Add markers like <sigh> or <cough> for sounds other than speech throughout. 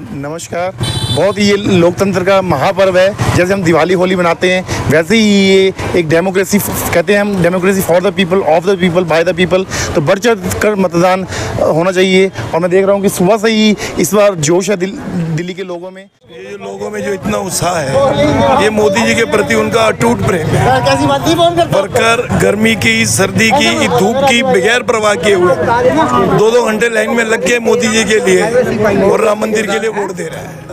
नमस्कार। बहुत ही ये लोकतंत्र का महापर्व है। जैसे हम दिवाली होली मनाते हैं वैसे ही ये एक डेमोक्रेसी कहते हैं हम democracy for the people of the people by the people तो बढ़ चढ़ कर मतदान होना चाहिए। और मैं देख रहा हूँ कि सुबह से ही इस बार जोश है दिल, दिल्ली के लोगों में। ये लोगों में जो इतना उत्साह है ये मोदी जी के प्रति उनका अटूट प्रेम है। वर्कर गर्मी की सर्दी की धूप की बगैर प्रवाह किए हुए। दो दो घंटे लाइन में लग के मोदी जी के लिए और राम मंदिर के लिए वोट दे रहा है।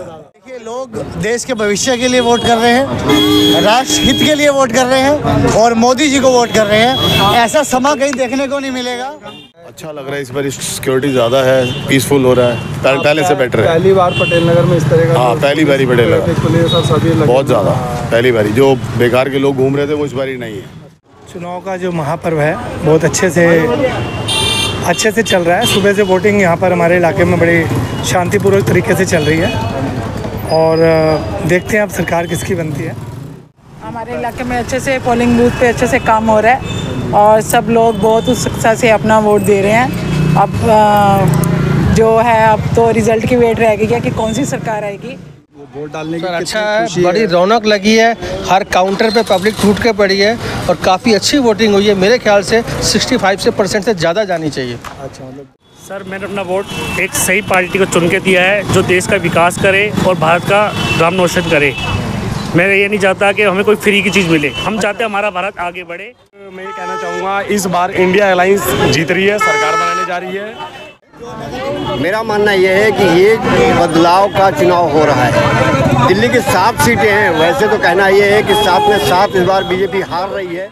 देखिए लोग देश के भविष्य के लिए वोट कर रहे हैं राष्ट्र हित के लिए वोट कर रहे हैं और मोदी जी को वोट कर रहे हैं। ऐसा समा कहीं देखने को नहीं मिलेगा। अच्छा लग रहा है इस बार सिक्योरिटी ज़्यादा है पीसफुल हो रहा है। पहले- पहले से बेटर है। पहली बार पटेल नगर में इस तरह का हाँ पहली बारी पटेल लगे बहुत ज़्यादा पहली बारी। जो बेकार के लोग घूम रहे थे वो इस बारी नहीं है। चुनाव का जो महापर्व है बहुत अच्छे से अच्छे से चल रहा है। सुबह से वोटिंग यहाँ पर हमारे इलाके में बड़ी शांतिपूर्वक तरीके से चल रही है। और देखते हैं अब सरकार किसकी बनती है। हमारे इलाके में अच्छे से पोलिंग बूथ पे अच्छे से काम हो रहा है और सब लोग बहुत उत्सुकता से अपना वोट दे रहे हैं। अब जो है अब तो रिज़ल्ट की वेट रहेगी क्या कि कौन सी सरकार आएगी। वोट डालने की अच्छा है बड़ी रौनक लगी है। हर काउंटर पे पब्लिक टूट के पड़ी है और काफ़ी अच्छी वोटिंग हुई है। मेरे ख्याल से 65 से परसेंट से ज़्यादा जानी चाहिए। अच्छा मतलब सर मैंने अपना वोट एक सही पार्टी को चुन के दिया है जो देश का विकास करे और भारत का नाम रोशन करे। मैं ये नहीं चाहता कि हमें कोई फ्री की चीज़ मिले। हम चाहते हैं हमारा भारत आगे बढ़े। मैं ये कहना चाहूँगा इस बार इंडिया अलायंस जीत रही है सरकार बनाने जा रही है। मेरा मानना यह है कि ये बदलाव का चुनाव हो रहा है। दिल्ली की सात सीटें हैं वैसे तो कहना यह है कि सात में सात इस बार बीजेपी हार रही है।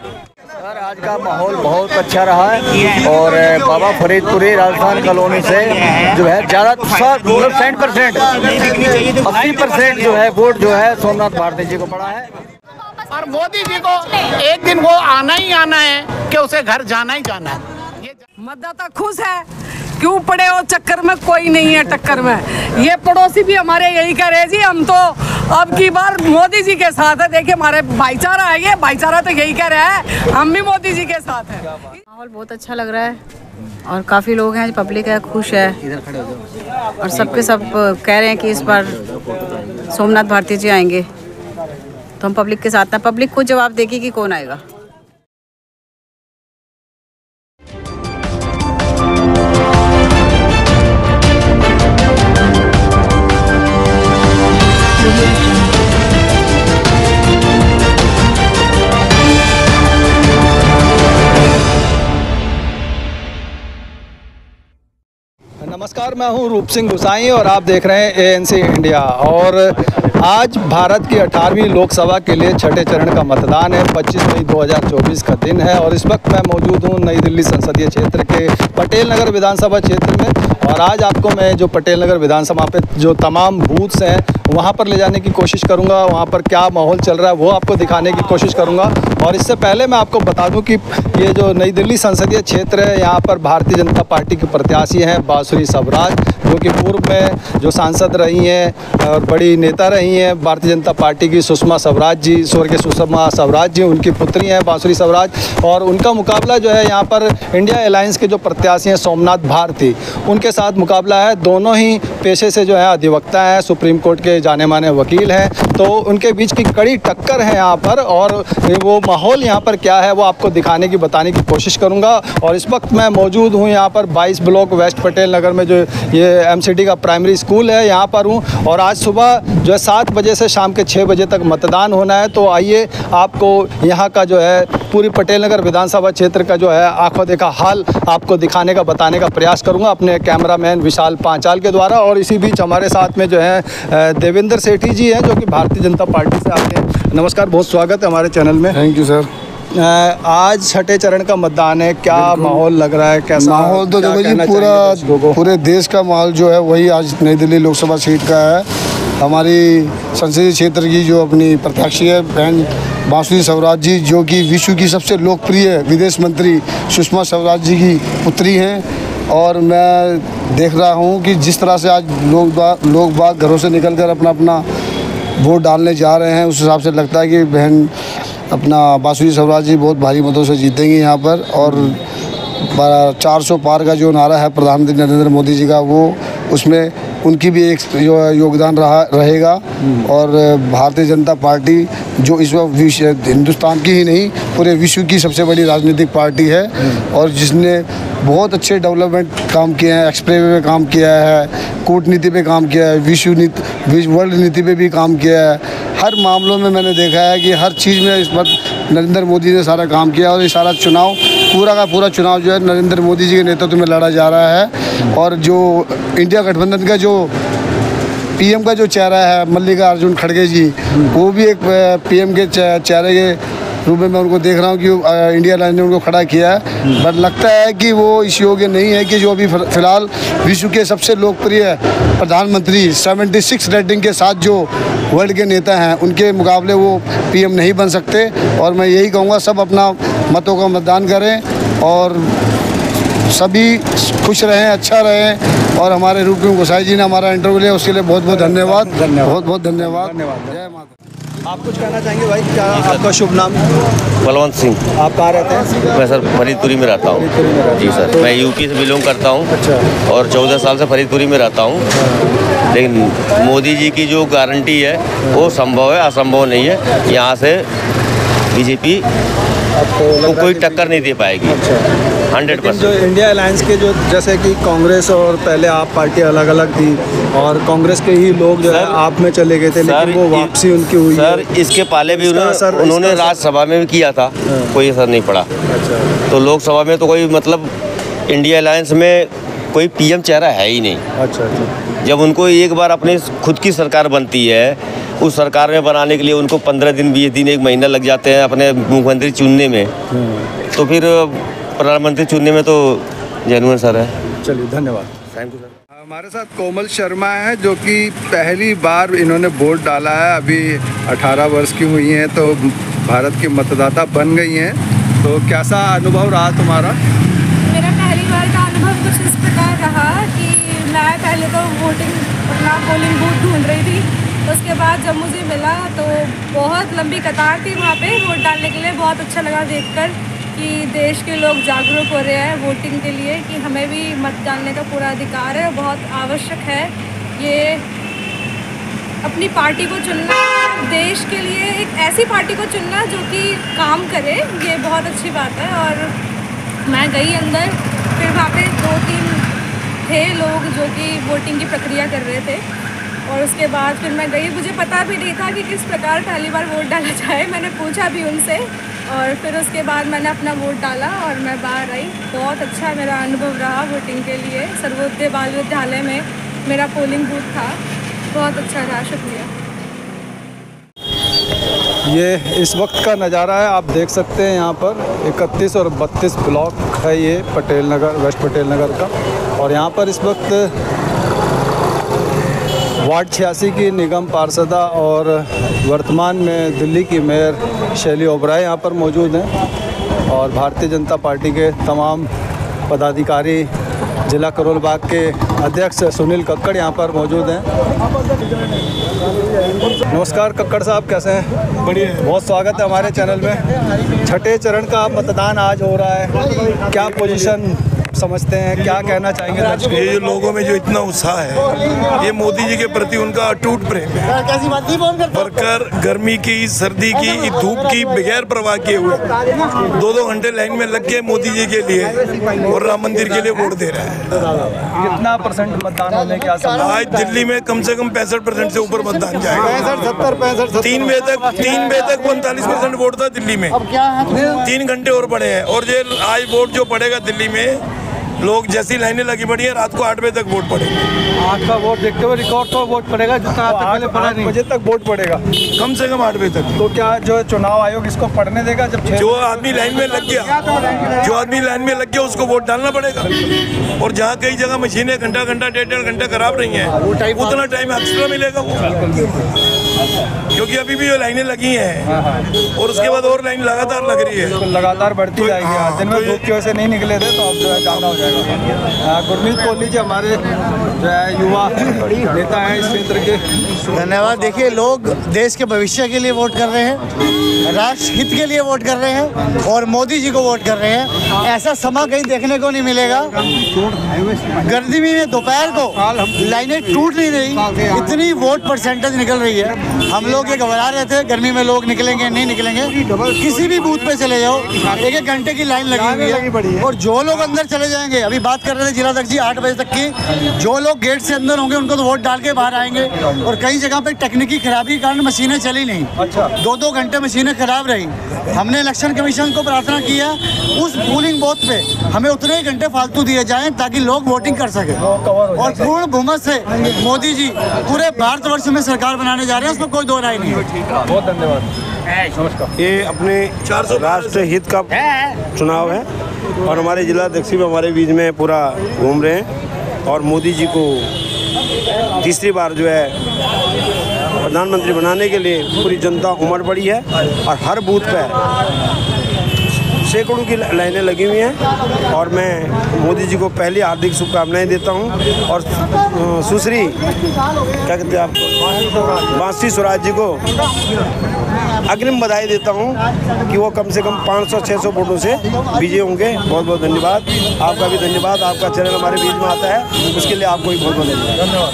सर आज का माहौल बहुत अच्छा रहा है और बाबा फरीदपुरी राजस्थान कॉलोनी से जो है ज़्यादा मतलब सेंट परसेंट अस्सी परसेंट जो है वोट जो है सोमनाथ भारती जी को पड़ा है। और मोदी जी को एक दिन वो आना ही आना है कि उसे घर जाना ही जाना है। मतदाता खुश है क्यों पड़े हो? चक्कर में कोई नहीं है, टक्कर में। ये पड़ोसी भी हमारे यही कह रहे जी, हम तो अब की बार मोदी जी के साथ है। देखिए, हमारे भाईचारा है ये, भाईचारा तो यही कह रहा है, हम भी मोदी जी के साथ है। माहौल बहुत अच्छा लग रहा है और काफ़ी लोग हैं, पब्लिक है, खुश है। और सबके सब कह रहे हैं कि इस बार सोमनाथ भारती जी आएँगे। तो हम पब्लिक के साथ हैं। पब्लिक को जवाब देगी कि कौन आएगा? नमस्कार, मैं हूँ रूप सिंह गुसाई और आप देख रहे हैं एएनसी इंडिया और आज भारत की 18वीं लोकसभा के लिए छठे चरण का मतदान है। 25 मई 2024 का दिन है और इस वक्त मैं मौजूद हूँ नई दिल्ली संसदीय क्षेत्र के पटेल नगर विधानसभा क्षेत्र में। और आज आपको मैं जो पटेल नगर विधानसभा पे जो तमाम बूथ्स हैं वहाँ पर ले जाने की कोशिश करूँगा, वहाँ पर क्या माहौल चल रहा है वो आपको दिखाने की कोशिश करूँगा। और इससे पहले मैं आपको बता दूँ कि ये जो नई दिल्ली संसदीय क्षेत्र है, यहाँ पर भारतीय जनता पार्टी के प्रत्याशी हैं बासुरी सबराज जो कि पूर्व में जो सांसद रही हैं और बड़ी नेता रही हैं, भारतीय जनता पार्टी की सुषमा स्वराज जी, स्वर्गीय सुषमा स्वराज जी, उनकी पुत्री हैं बांसुरी स्वराज। और उनका मुकाबला जो है, यहाँ पर इंडिया अलायंस के जो प्रत्याशी हैं सोमनाथ भारती, उनके साथ मुकाबला है। दोनों ही पेशे से जो है अधिवक्ता हैं, सुप्रीम कोर्ट के जाने माने वकील हैं। तो उनके बीच की कड़ी टक्कर है यहाँ पर और वो माहौल यहाँ पर क्या है वो आपको दिखाने की, बताने की कोशिश करूँगा। और इस वक्त मैं मौजूद हूँ यहाँ पर 22 ब्लॉक वेस्ट पटेल नगर में जो ये एमसीडी का प्राइमरी स्कूल है, यहाँ पर हूँ। और आज सुबह जो है सात बजे से शाम के छः बजे तक मतदान होना है। तो आइए आपको यहाँ का जो है पूरी पटेल नगर विधानसभा क्षेत्र का जो है आँखों देखा हाल आपको दिखाने का बताने का प्रयास करूँगा अपने कैमरामैन विशाल पांचाल के द्वारा। और इसी बीच हमारे साथ में जो है देवेंद्र सेठी जी हैं जो कि भारतीय जनता पार्टी से आते हैं। नमस्कार बहुत स्वागत है हमारे चैनल में। थैंक यू सर आज छठे चरण का मतदान है। क्या माहौल लग रहा है? कैसा माहौल तो देखो जी पूरा? पूरे देश का माहौल जो है वही आज नई दिल्ली लोकसभा सीट का है। हमारी संसदीय क्षेत्र की जो अपनी प्रत्याशी है बहन बांसुरी स्वराज जी, जो कि विश्व की सबसे लोकप्रिय विदेश मंत्री सुषमा स्वराज जी की पुत्री हैं। और मैं देख रहा हूँ कि जिस तरह से आज लोग लोग बाग घरों से निकल कर अपना अपना वोट डालने जा रहे हैं, उस हिसाब से लगता है कि बहन अपना बांसुरी स्वराज जी बहुत भारी मतों से जीतेंगी यहाँ पर। और चार सौ पार का जो नारा है प्रधानमंत्री नरेंद्र मोदी जी का, वो उसमें उनकी भी एक योगदान रहा, रहेगा। और भारतीय जनता पार्टी जो इस वक्त विश्व, हिंदुस्तान की ही नहीं, पूरे विश्व की सबसे बड़ी राजनीतिक पार्टी है। और जिसने बहुत अच्छे डेवलपमेंट काम किए हैं, एक्सप्रेस वे पे काम किया है, कूटनीति पे काम किया है, विश्व नीति वर्ल्ड नीति पे भी काम किया है। हर मामलों में मैंने देखा है कि हर चीज़ में इस वक्त नरेंद्र मोदी ने सारा काम किया और ये सारा चुनाव, पूरा का पूरा चुनाव जो है नरेंद्र मोदी जी के नेतृत्व में लड़ा जा रहा है। और जो इंडिया गठबंधन का जो पीएम का जो चेहरा है मल्लिका अर्जुन खड़गे जी, वो भी एक पीएम के चेहरे के रूप में मैं उनको देख रहा हूँ कि इंडिया लाइन ने उनको खड़ा किया है। बट लगता है कि वो इस योग्य नहीं है कि जो अभी फ़िलहाल विश्व के सबसे लोकप्रिय प्रधानमंत्री 76 रेटिंग के साथ जो वर्ल्ड के नेता हैं, उनके मुकाबले वो पीएम नहीं बन सकते। और मैं यही कहूँगा, सब अपना मतों का मतदान करें और सभी खुश रहें अच्छा रहें और हमारे रूप में गोसाई जी ने हमारा इंटरव्यू लिया उसके लिए बहुत बहुत धन्यवाद। बहुत बहुत धन्यवाद। धन्यवाद। जय माता आप कुछ कहना चाहेंगे भाई? क्या आपका शुभ नाम? बलवंत सिंह। आप कहाँ रहते हैं? मैं सर फरीदपुरी में रहता हूँ। जी सर मैं यूपी से बिलोंग करता हूँ और चौदह साल से फरीदपुरी में रहता हूँ। लेकिन मोदी जी की जो गारंटी है वो संभव है असंभव नहीं है। यहाँ से बीजेपी को कोई टक्कर नहीं दे पाएगी। हंड्रेड लेकिन जो इंडिया अलायंस के जो जैसे कि कांग्रेस और पहले आप पार्टी अलग अलग थी और कांग्रेस के ही लोग जो है आप में चले गए थे लेकिन वो वापसी उनकी हुई सर इसके पहले भी उन्होंने उन्होंने राज्यसभा में भी किया था कोई असर नहीं पड़ा। अच्छा। तो लोकसभा में तो कोई मतलब इंडिया अलायंस में कोई पीएम चेहरा है ही नहीं। अच्छा अच्छा। जब उनको एक बार अपनी खुद की सरकार बनती है उस सरकार में बनाने के लिए उनको पंद्रह दिन बीस दिन एक महीना लग जाते हैं अपने मुख्यमंत्री चुनने में। तो फिर प्रधानमंत्री चुनने में तो जेनुअन सर है। चलिए धन्यवाद। थैंक यू सर हमारे साथ कोमल शर्मा है जो कि पहली बार इन्होंने वोट डाला है। अभी 18 वर्ष की हुई हैं तो भारत की मतदाता बन गई हैं। तो कैसा अनुभव रहा तुम्हारा? मेरा पहली बार का अनुभव कुछ इस प्रकार रहा कि मैं पहले तो वोटिंग अपना पोलिंग बूथ ढूंढ रही थी। उसके बाद जब मुझे मिला तो बहुत लंबी कतार थी वहाँ पे। वोट डालने के लिए बहुत अच्छा लगा देखकर। कि देश के लोग जागरूक हो रहे हैं वोटिंग के लिए कि हमें भी मत डालने का पूरा अधिकार है, बहुत आवश्यक है। ये अपनी पार्टी को चुनना, देश के लिए एक ऐसी पार्टी को चुनना जो कि काम करे, ये बहुत अच्छी बात है। और मैं गई अंदर, फिर वहाँ पे दो तीन थे लोग जो कि वोटिंग की प्रक्रिया कर रहे थे। और उसके बाद फिर मैं गई, मुझे पता भी नहीं था कि किस प्रकार पहली बार वोट डाला जाए, मैंने पूछा भी उनसे। और फिर उसके बाद मैंने अपना वोट डाला और मैं बाहर आई। बहुत अच्छा मेरा अनुभव रहा वोटिंग के लिए। सर्वोदय बाल विद्यालय में मेरा पोलिंग बूथ था। बहुत अच्छा रहा, शुक्रिया। ये इस वक्त का नज़ारा है। आप देख सकते हैं यहाँ पर 31 और 32 ब्लॉक है ये पटेल नगर, वेस्ट पटेल नगर का। और यहाँ पर इस वक्त वार्ड छियासी की निगम पार्षदा और वर्तमान में दिल्ली की मेयर शैली ओबराय यहाँ पर मौजूद हैं और भारतीय जनता पार्टी के तमाम पदाधिकारी जिला करोल बाग के अध्यक्ष सुनील कक्कड़ यहाँ पर मौजूद हैं। नमस्कार कक्कड़ साहब कैसे हैं? बढ़िया बहुत स्वागत है हमारे चैनल में। छठे चरण का मतदान आज हो रहा है। क्या पोजीशन समझते हैं क्या कहना चाहेंगे ये जो लोगों में जो इतना उत्साह है ये मोदी जी के प्रति उनका अटूट प्रेम है। वर्कर गर्मी की सर्दी की धूप की बगैर प्रवाह किए हुए। दो दो घंटे लाइन में लग के मोदी जी के लिए और राम मंदिर के लिए वोट दे रहा है। कितना परसेंट मतदान होने की आज दिल्ली में कम से कम पैंसठ परसेंट से ऊपर मतदान जाएगा। सत्तर पैंसठ तीन बजे तक तीन बजे तक पैंतालीस परसेंट वोट था दिल्ली में। तीन घंटे और पड़े हैं। और ये आज वोट जो पड़ेगा दिल्ली में लोग जैसी लाइनें लगी पड़ी है रात को आठ बजे तक वोट पड़ेगा। आज का वोट देखते हुए रिकॉर्ड तो वोट पड़ेगा जितना आज पहले पड़ा नहीं। बजे तक वोट पड़ेगा। कम से कम आठ बजे तक। तो क्या जो चुनाव आयोग इसको पढ़ने देगा जब जो आदमी लाइन में लग गया जो आदमी लाइन में लग गया उसको वोट डालना पड़ेगा। और जहाँ कई जगह मशीनें घंटा घंटा डेढ़ डेढ़ घंटा खराब रही है उतना टाइम एक्स्ट्रा मिलेगा वो। क्योंकि अभी भी जो लाइनें लगी हैं। और उसके बाद और लाइन लगातार लग रही है। लगातार बढ़ती जाएगी आज दिन में धूप की वजह से नहीं निकले थे तो अब जो है ज़्यादा हो जाएगा। जाएगा गुरमीत कोहली जी हमारे जो है युवा नेता हैं इस क्षेत्र के। धन्यवाद। देखिए लोग देश के भविष्य के लिए वोट कर रहे हैं राष्ट्र हित के लिए वोट कर रहे हैं और मोदी जी को वोट कर रहे हैं। ऐसा समा कहीं देखने को नहीं मिलेगा। गर्मी में दोपहर को लाइनें टूट नहीं रही इतनी वोट परसेंटेज निकल रही है। हम लोग ये घबरा रहे थे, गर्मी में लोग निकलेंगे, नहीं निकलेंगे। किसी भी बूथ पे चले जाओ, एक एक घंटे की लाइन लगी हुई है। और जो लोग अंदर चले जाएँगे, अभी बात कर रहे थे जिला जी आठ बजे तक की, जो लोग गेट से अंदर होंगे, उनको तो वोट डाल के बाहर आएँगे। और कई जगह पे तकनीकी खराबी के कारण मशीनें चली नहीं। अच्छा दो दो घंटे मशीनें खराब रही। हमने इलेक्शन कमीशन को प्रार्थना की है, उस पोलिंग बूथ पे हमें उतने ही घंटे फालतू दिए जाएँ, ताकि लोग वोटिंग कर सके। और पूर्ण बहुमत से मोदी जी पूरे भारतवर्ष में सरकार बनाने जा रहे हैं। उसमें कोई दो राय नहीं है। बहुत धन्यवाद। ये अपने राष्ट्र हित का चुनाव है और हमारे जिला अध्यक्ष भी हमारे बीच में पूरा घूम रहे हैं और मोदी जी को तीसरी बार जो है प्रधानमंत्री बनाने के लिए पूरी जनता उमड़ पड़ी है और हर बूथ पर सैकड़ों की लाइनें लगी हुई हैं और मैं मोदी जी को पहली हार्दिक शुभकामनाएँ देता हूँ। और सुश्री, क्या कहते हैं आप? बांसी स्वराज जी को अग्रिम बधाई देता हूँ कि वो कम से कम 500-600 वोटों से विजय होंगे। बहुत बहुत धन्यवाद। आपका भी धन्यवाद। आपका चैनल हमारे बीच में आता है। उसके लिए आपको भी बहुत बहुत धन्यवाद।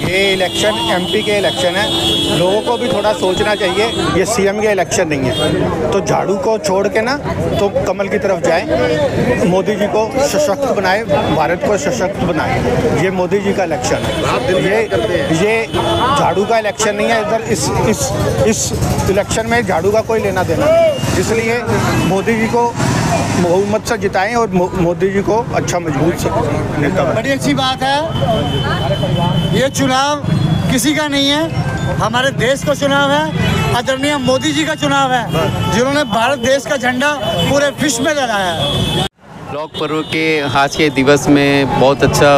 ये इलेक्शन एमपी के इलेक्शन है। लोगों को भी थोड़ा सोचना चाहिए ये सीएम के इलेक्शन नहीं है। तो झाड़ू को छोड़ के ना तो कमल की तरफ़ जाए। मोदी जी को सशक्त बनाए भारत को सशक्त बनाए। ये मोदी जी का इलेक्शन है। ये ये झाड़ू का इलेक्शन नहीं है इधर इस इस इस इलेक्शन में झाड़ू का कोई लेना देना नहीं। इसलिए मोदी जी को बहुमत से जिताएँ और मोदी जी को अच्छा मज़बूत से नेता बड़ी अच्छी बात है। ये चुनाव किसी का नहीं है, हमारे देश का चुनाव है, आदरणीय मोदी जी का चुनाव है, जिन्होंने भारत देश का झंडा पूरे विश्व में लगाया है। लोक पर्व के आज के दिवस में बहुत अच्छा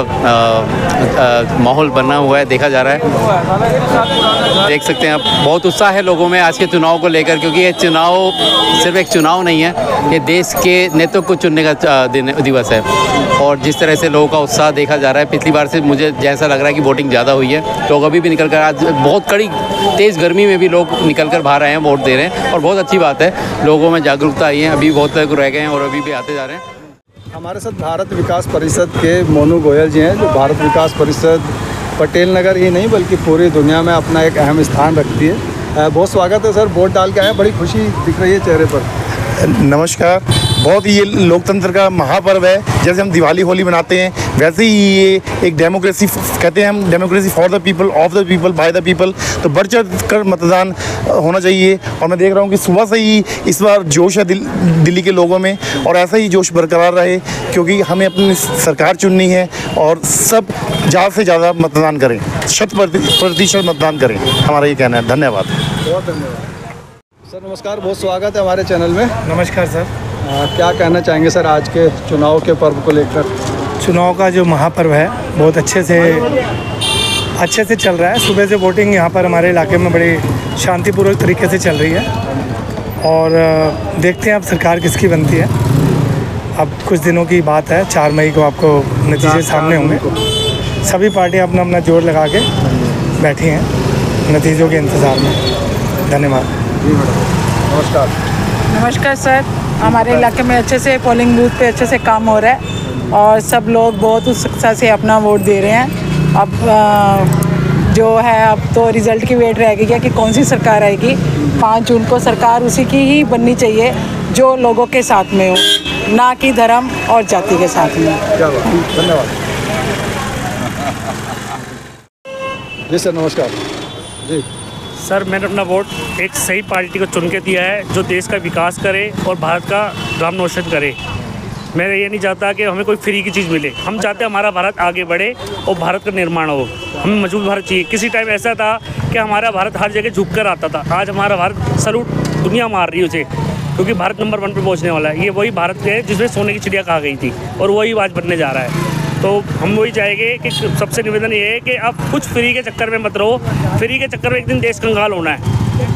माहौल बना हुआ है, देखा जा रहा है। देख सकते हैं आप, बहुत उत्साह है लोगों में आज के चुनाव को लेकर, क्योंकि ये चुनाव सिर्फ़ एक चुनाव नहीं है, ये देश के नेतृत्व को चुनने का दिन, दिवस है। और जिस तरह से लोगों का उत्साह देखा जा रहा है, पिछली बार से मुझे जैसा लग रहा है कि वोटिंग ज़्यादा हुई है। लोग अभी भी निकल कर आज बहुत कड़ी तेज़ गर्मी में भी लोग निकल कर बाहर आए हैं, वोट दे रहे हैं। और बहुत अच्छी बात है, लोगों में जागरूकता आई है, अभी बहुत लोग रह गए हैं और अभी भी आते जा रहे हैं। हमारे साथ भारत विकास परिषद के मोनू गोयल जी हैं, जो भारत विकास परिषद पटेल नगर ही नहीं, बल्कि पूरी दुनिया में अपना एक अहम स्थान रखती है। बहुत स्वागत है सर, वोट डाल के आए बड़ी खुशी दिख रही है चेहरे पर। नमस्कार। बहुत ही ये लोकतंत्र का महापर्व है। जैसे हम दिवाली होली मनाते हैं वैसे ही ये एक डेमोक्रेसी कहते हैं हम democracy for the people of the people by the people तो बढ़ चढ़ कर मतदान होना चाहिए। और मैं देख रहा हूँ कि सुबह से ही इस बार जोश है दिल, दिल्ली के लोगों में। और ऐसा ही जोश बरकरार रहे क्योंकि हमें अपनी सरकार चुननी है और सब ज़्यादा से ज़्यादा मतदान करें। शत प्रति- प्रतिशत मतदान करें। हमारा ये कहना है। धन्यवाद। बहुत धन्यवाद। सर नमस्कार बहुत स्वागत है हमारे चैनल में। नमस्कार सर। क्या कहना चाहेंगे सर आज के चुनाव के पर्व को लेकर? चुनाव का जो महापर्व है बहुत अच्छे से अच्छे से चल रहा है। सुबह से वोटिंग यहाँ पर हमारे इलाके में बड़ी शांतिपूर्वक तरीके से चल रही है। और देखते हैं अब सरकार किसकी बनती है। अब कुछ दिनों की बात है चार मई को आपको नतीजे सामने होंगे। सभी पार्टियाँ अपना अपना ज़ोर लगा के बैठी हैं नतीजों के इंतज़ार में। धन्यवाद। नमस्कार। नमस्कार सर। हमारे इलाके में अच्छे से पोलिंग बूथ पे अच्छे से काम हो रहा है और सब लोग बहुत उत्सुकता से अपना वोट दे रहे हैं। अब जो है अब तो रिज़ल्ट की वेट रहेगी क्या कि कौन सी सरकार आएगी? पाँच जून को सरकार उसी की ही बननी चाहिए जो लोगों के साथ में हो ना कि धर्म और जाति के साथ में। धन्यवाद। जी सर नमस्कार। जी। सर मैंने अपना वोट एक सही पार्टी को चुन के दिया है जो देश का विकास करे और भारत का नाम रोशन करे। मैं ये नहीं चाहता कि हमें कोई फ्री की चीज़ मिले। हम चाहते हैं हमारा भारत आगे बढ़े और भारत का निर्माण हो। हमें मज़बूत भारत चाहिए। किसी टाइम ऐसा था कि हमारा भारत हर जगह झुक कर आता था। आज हमारा भारत सलूट दुनिया मार रही है उसे क्योंकि भारत नंबर वन पर पहुँचने वाला है। ये वही भारत है जिसमें सोने की चिड़िया कहा गई थी और वही आज बनने जा रहा है। तो हम वही चाहेंगे कि सबसे निवेदन ये है कि आप कुछ फ्री के चक्कर में मत रहो। फ्री के चक्कर में एक दिन देश कंगाल होना है।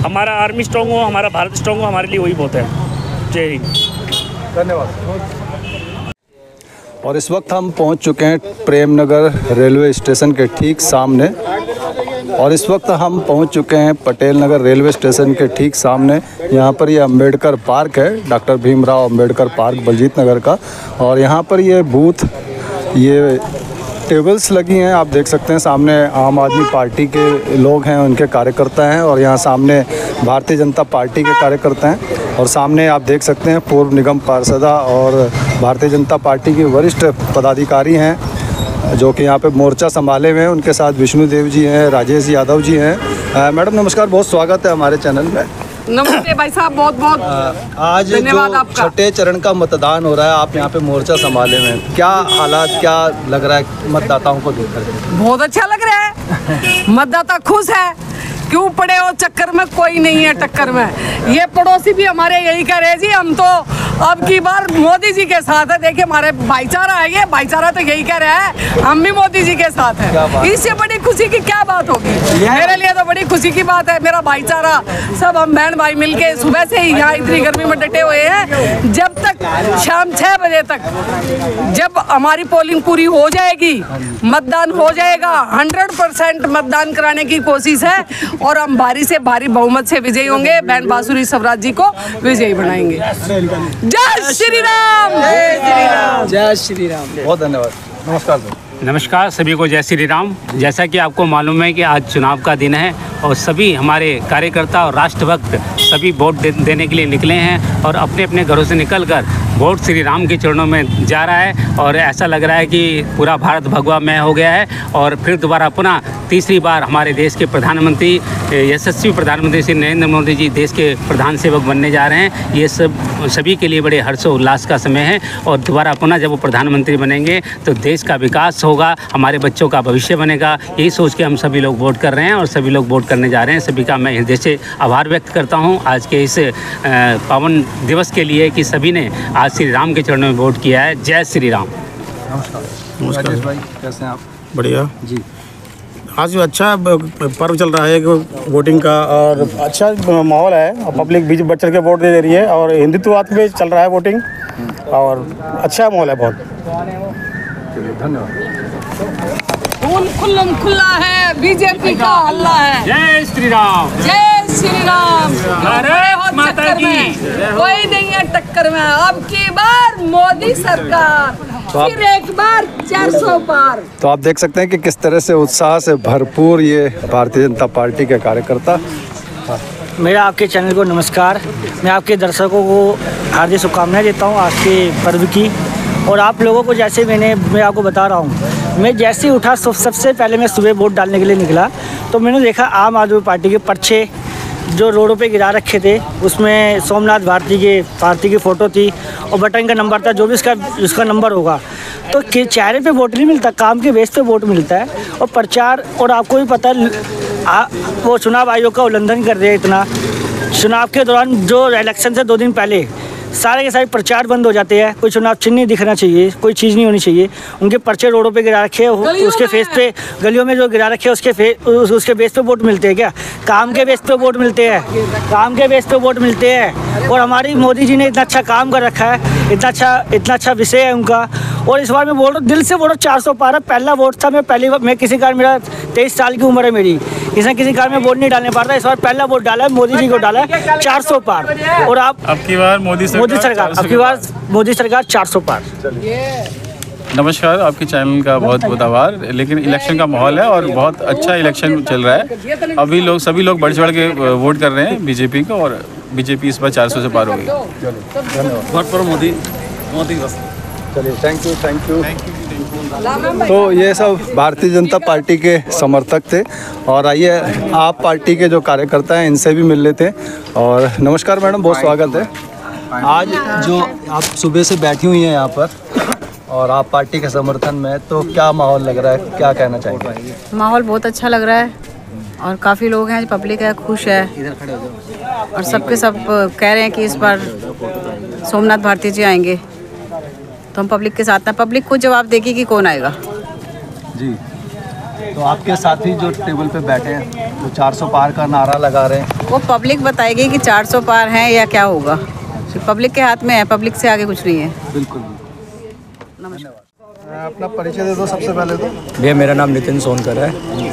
हमारा आर्मी स्ट्रॉन्ग हो हमारा भारत स्ट्रॉन्ग हो हमारे लिए वही बहुत है। जय हिंद। धन्यवाद। और इस वक्त हम पहुँच चुके हैं प्रेम नगर रेलवे स्टेशन के ठीक सामने। और इस वक्त हम पहुँच चुके हैं पटेल नगर रेलवे स्टेशन के ठीक सामने। यहाँ पर ये अंबेडकर पार्क है डॉक्टर भीमराव अंबेडकर पार्क बलजीत नगर का। और यहाँ पर ये बूथ ये टेबल्स लगी हैं, आप देख सकते हैं सामने आम आदमी पार्टी के लोग हैं, उनके कार्यकर्ता हैं और यहाँ सामने भारतीय जनता पार्टी के कार्यकर्ता हैं और सामने आप देख सकते हैं पूर्व निगम पार्षदा और भारतीय जनता पार्टी के वरिष्ठ पदाधिकारी हैं, जो कि यहाँ पे मोर्चा संभाले हुए हैं, उनके साथ विष्णु देव जी हैं, राजेश यादव जी हैं। मैडम नमस्कार, बहुत स्वागत है हमारे चैनल में। नमस्ते भाई साहब बहुत बहुत आज धन्यवाद जो आपका। छठे चरण का मतदान हो रहा है आप यहाँ पे मोर्चा संभाले हुए हैं। क्या हालात क्या लग रहा है मतदाताओं को देखकर? बहुत अच्छा लग रहा है। <laughs> मतदाता खुश है। क्यों पड़े हो? चक्कर में कोई नहीं है टक्कर में। ये पड़ोसी भी हमारे यही कह रहे जी हम तो अब की बार मोदी जी के साथ है। देखिए हमारे भाईचारा है ये। भाईचारा तो यही कह रहा है हम भी मोदी जी के साथ है। इससे बड़ी खुशी की क्या बात होगी? मेरे लिए तो बड़ी खुशी की बात है। मेरा भाईचारा सब हम बहन भाई मिलके सुबह से ही यहाँ इतनी गर्मी में डटे हुए हैं। जब तक शाम छह बजे तक जब हमारी पोलिंग पूरी हो जाएगी मतदान हो जाएगा। हंड्रेड परसेंट मतदान कराने की कोशिश है। और हम भारी से भारी बहुमत से विजयी होंगे। बहन बासुरी स्वराज जी को विजयी बनाएँगे। जय श्री राम। जय श्री राम। जय श्री राम। बहुत धन्यवाद। नमस्कार नमस्कार सभी को जय श्री राम। जैसा कि आपको मालूम है कि आज चुनाव का दिन है और सभी हमारे कार्यकर्ता और राष्ट्रभक्त सभी वोट दे, देने के लिए निकले हैं और अपने अपने घरों से निकलकर वोट श्री राम के चरणों में जा रहा है और ऐसा लग रहा है कि पूरा भारत भगवा मय हो गया है और फिर दोबारा पुनः तीसरी बार हमारे देश के प्रधानमंत्री यशस्वी प्रधानमंत्री श्री नरेंद्र मोदी जी देश के प्रधान सेवक बनने जा रहे हैं। ये सब सभी के लिए बड़े हर्षोल्लास का समय है और दोबारा पुनः जब वो प्रधानमंत्री बनेंगे तो देश का विकास होगा हमारे बच्चों का भविष्य बनेगा। यही सोच के हम सभी लोग वोट कर रहे हैं और सभी लोग वोट करने जा रहे हैं। सभी का मैं हृदय से आभार व्यक्त करता हूँ आज के इस पावन दिवस के लिए कि सभी ने आज श्री राम के चरणों में वोट किया है। जय श्री राम। नमस्कार। राजेश भाई कैसे हैं आप? बढ़िया। जी। आज अच्छा पर्व चल रहा है वोटिंग का और अच्छा माहौल है। और पब्लिक बीच बढ़ चढ़ के वोट दे रही है और हिंदुत्ववाद पे चल रहा है वोटिंग। और अच्छा माहौल है बहुत। धन्यवाद। फूल खुल्लम खुल्ला है बीजेपी का हल्ला है। जय श्री राम जय श्री राम भारत हो माता चक्कर की। में। कोई नहीं है टक्कर में। अब की बार मोदी सरकार तो आप- फिर एक बार 400 पार। तो आप देख सकते हैं कि किस तरह से उत्साह से भरपूर ये भारतीय जनता पार्टी के कार्यकर्ता। मेरा आपके चैनल को नमस्कार। मैं आपके दर्शकों को हार्दिक शुभकामनाएँ देता हूँ आज के पर्व की। और आप लोगों को जैसे मैंने मैं आपको बता रहा हूँ मैं जैसे ही उठा सब- सबसे पहले मैं सुबह वोट डालने के लिए निकला तो मैंने देखा आम आदमी पार्टी के पर्चे जो रोडों पे गिरा रखे थे उसमें सोमनाथ भारती के भारती की फ़ोटो थी और बटन का नंबर था जो भी इसका इसका नंबर होगा। तो के चेहरे पे वोट नहीं मिलता काम के बेस पे वोट मिलता है और प्रचार और आपको भी पता आ, वो चुनाव आयोग का उल्लंघन कर रहे हैं इतना। चुनाव के दौरान जो इलेक्शन से दो दिन पहले सारे के सारे प्रचार बंद हो जाते हैं। कोई चुनाव चिन्ह नहीं दिखना चाहिए कोई चीज़ नहीं होनी चाहिए। उनके पर्चे रोडों पे गिरा रखे हो उसके फेस पे गलियों में जो गिरा रखे उसके फेस उस, उसके बेस पे वोट मिलते हैं क्या? काम के बेस पे वोट मिलते हैं। काम के बेस पे वोट मिलते हैं। और हमारी मोदी जी ने इतना अच्छा काम कर रखा है इतना अच्छा इतना अच्छा विषय है उनका। और इस बार मैं बोल रहा हूँ दिल से बोल रहा हूँ चार सौ पारा पहला वोट था मैं पहली बार मैं किसी कारण मेरा तेईस साल की उम्र है मेरी। किसी किसी कारण में वोट नहीं डालने पाता इस बार पहला वोट डाला है मोदी जी को डाला है चार सौ पार। और आप अब की बार मोदी मोदी सरकार 400 अब की बार मोदी सरकार चार सौ पार। नमस्कार आपके चैनल का बहुत बहुत आभार। लेकिन इलेक्शन का माहौल है और बहुत अच्छा इलेक्शन चल रहा है। अभी लोग सभी लोग बढ़ चढ़ के वोट कर रहे हैं बीजेपी को और बीजेपी इस बार 400 से पार हो गई बहुत पर मोदी मोदी बस। चलिए थैंक यू थैंक यू तो ये सब भारतीय जनता पार्टी के समर्थक थे और आइए आप पार्टी के जो कार्यकर्ता हैं इनसे भी मिल लेते हैं। और नमस्कार मैडम बहुत स्वागत है। आज जो आप सुबह से बैठी हुई हैं यहाँ पर और आप पार्टी के समर्थन में तो क्या माहौल लग रहा है? क्या कहना चाहेंगे? माहौल बहुत अच्छा लग रहा है और काफ़ी लोग हैं पब्लिक है खुश है। और सबके सब कह रहे हैं कि इस बार सोमनाथ भारती जी आएँगे। तो हम पब्लिक के साथ हैं। पब्लिक खुद जवाब देगी कि कौन आएगा। जी। तो आपके साथी जो टेबल पे बैठे हैं जो 400 पार का नारा लगा रहे हैं। वो पब्लिक बताएगी कि 400 पार है या क्या होगा। पब्लिक के हाथ में है पब्लिक से आगे कुछ नहीं है। बिल्कुल अपना परिचय दे दो सबसे पहले तो। भैया मेरा नाम नितिन सोनकर है।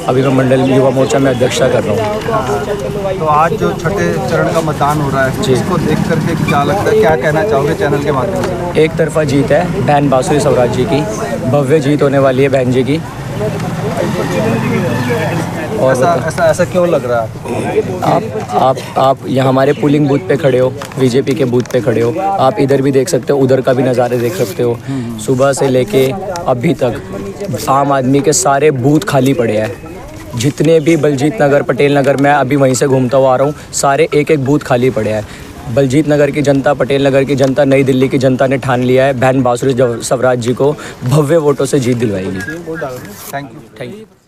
अभी मैं मंडल युवा मोर्चा में अध्यक्षता कर रहा हूँ। तो आज जो छठे चरण का मतदान हो रहा है इसको देख करके क्या लगता है क्या कहना चाहोगे चैनल के माध्यम से? एक तरफा जीत है बहन बासुरी स्वराज जी की। भव्य जीत होने वाली है बहन जी की। और ऐसा ऐसा ऐसा क्यों लग रहा है? आप आप आप यहाँ हमारे पोलिंग बूथ पे खड़े हो बीजेपी के बूथ पे खड़े हो। आप इधर भी देख सकते हो उधर का भी नज़ारे देख सकते हो। सुबह से लेके अभी तक आम आदमी के सारे बूथ खाली पड़े हैं। जितने भी बलजीत नगर पटेल नगर मैं अभी वहीं से घूमता हुआ आ रहा हूँ सारे एक एक बूथ खाली पड़े हैं। बलजीत नगर की जनता पटेल नगर की जनता नई दिल्ली की जनता ने ठान लिया है। बहन बासुरी स्वराज जी को भव्य वोटों से जीत दिलवाएगी। थैंक यू थैंक यू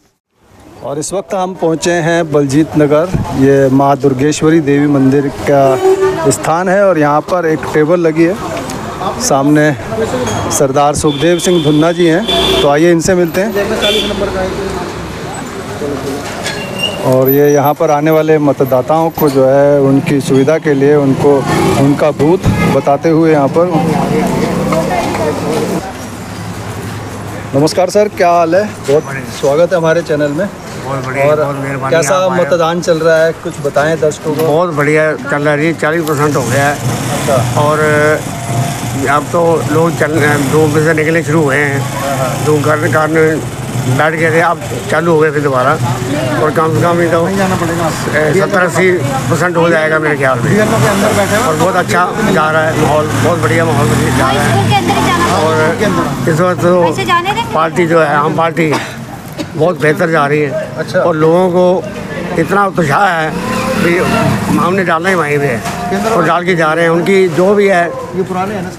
और इस वक्त हम पहुँचे हैं बलजीत नगर। ये माँ दुर्गेश्वरी देवी मंदिर का स्थान है और यहाँ पर एक टेबल लगी है। सामने सरदार सुखदेव सिंह धुन्ना जी हैं। तो आइए इनसे मिलते हैं। और ये यहाँ पर आने वाले मतदाताओं को जो है उनकी सुविधा के लिए उनको उनका बूथ बताते हुए यहाँ पर। नमस्कार सर क्या हाल है? बहुत स्वागत है हमारे चैनल में। बहुत बढ़िया और बहुत मेहरबानी कैसा मतदान चल रहा है? कुछ बताएँ दर्शकों को। बहुत बढ़िया चल रहा है चालीस परसेंट हो गया है। और अब तो लोग चल दो बजे से निकलने शुरू हुए हैं। दो घर कारण बैठ गए थे अब चालू हो गए फिर दोबारा। और कम से कम ही तो सत्तर अस्सी परसेंट हो जाएगा मेरे ख्याल में। और बहुत अच्छा जा रहा है माहौल बहुत बढ़िया माहौल जा रहा है। और इस वक्त तो पार्टी जो है आम पार्टी बहुत बेहतर जा रही है। अच्छा। और लोगों को इतना उत्साह है कि हमने डालना ही वहीं पे और डाल के जा रहे हैं। उनकी जो भी है ये पुराने हैं ना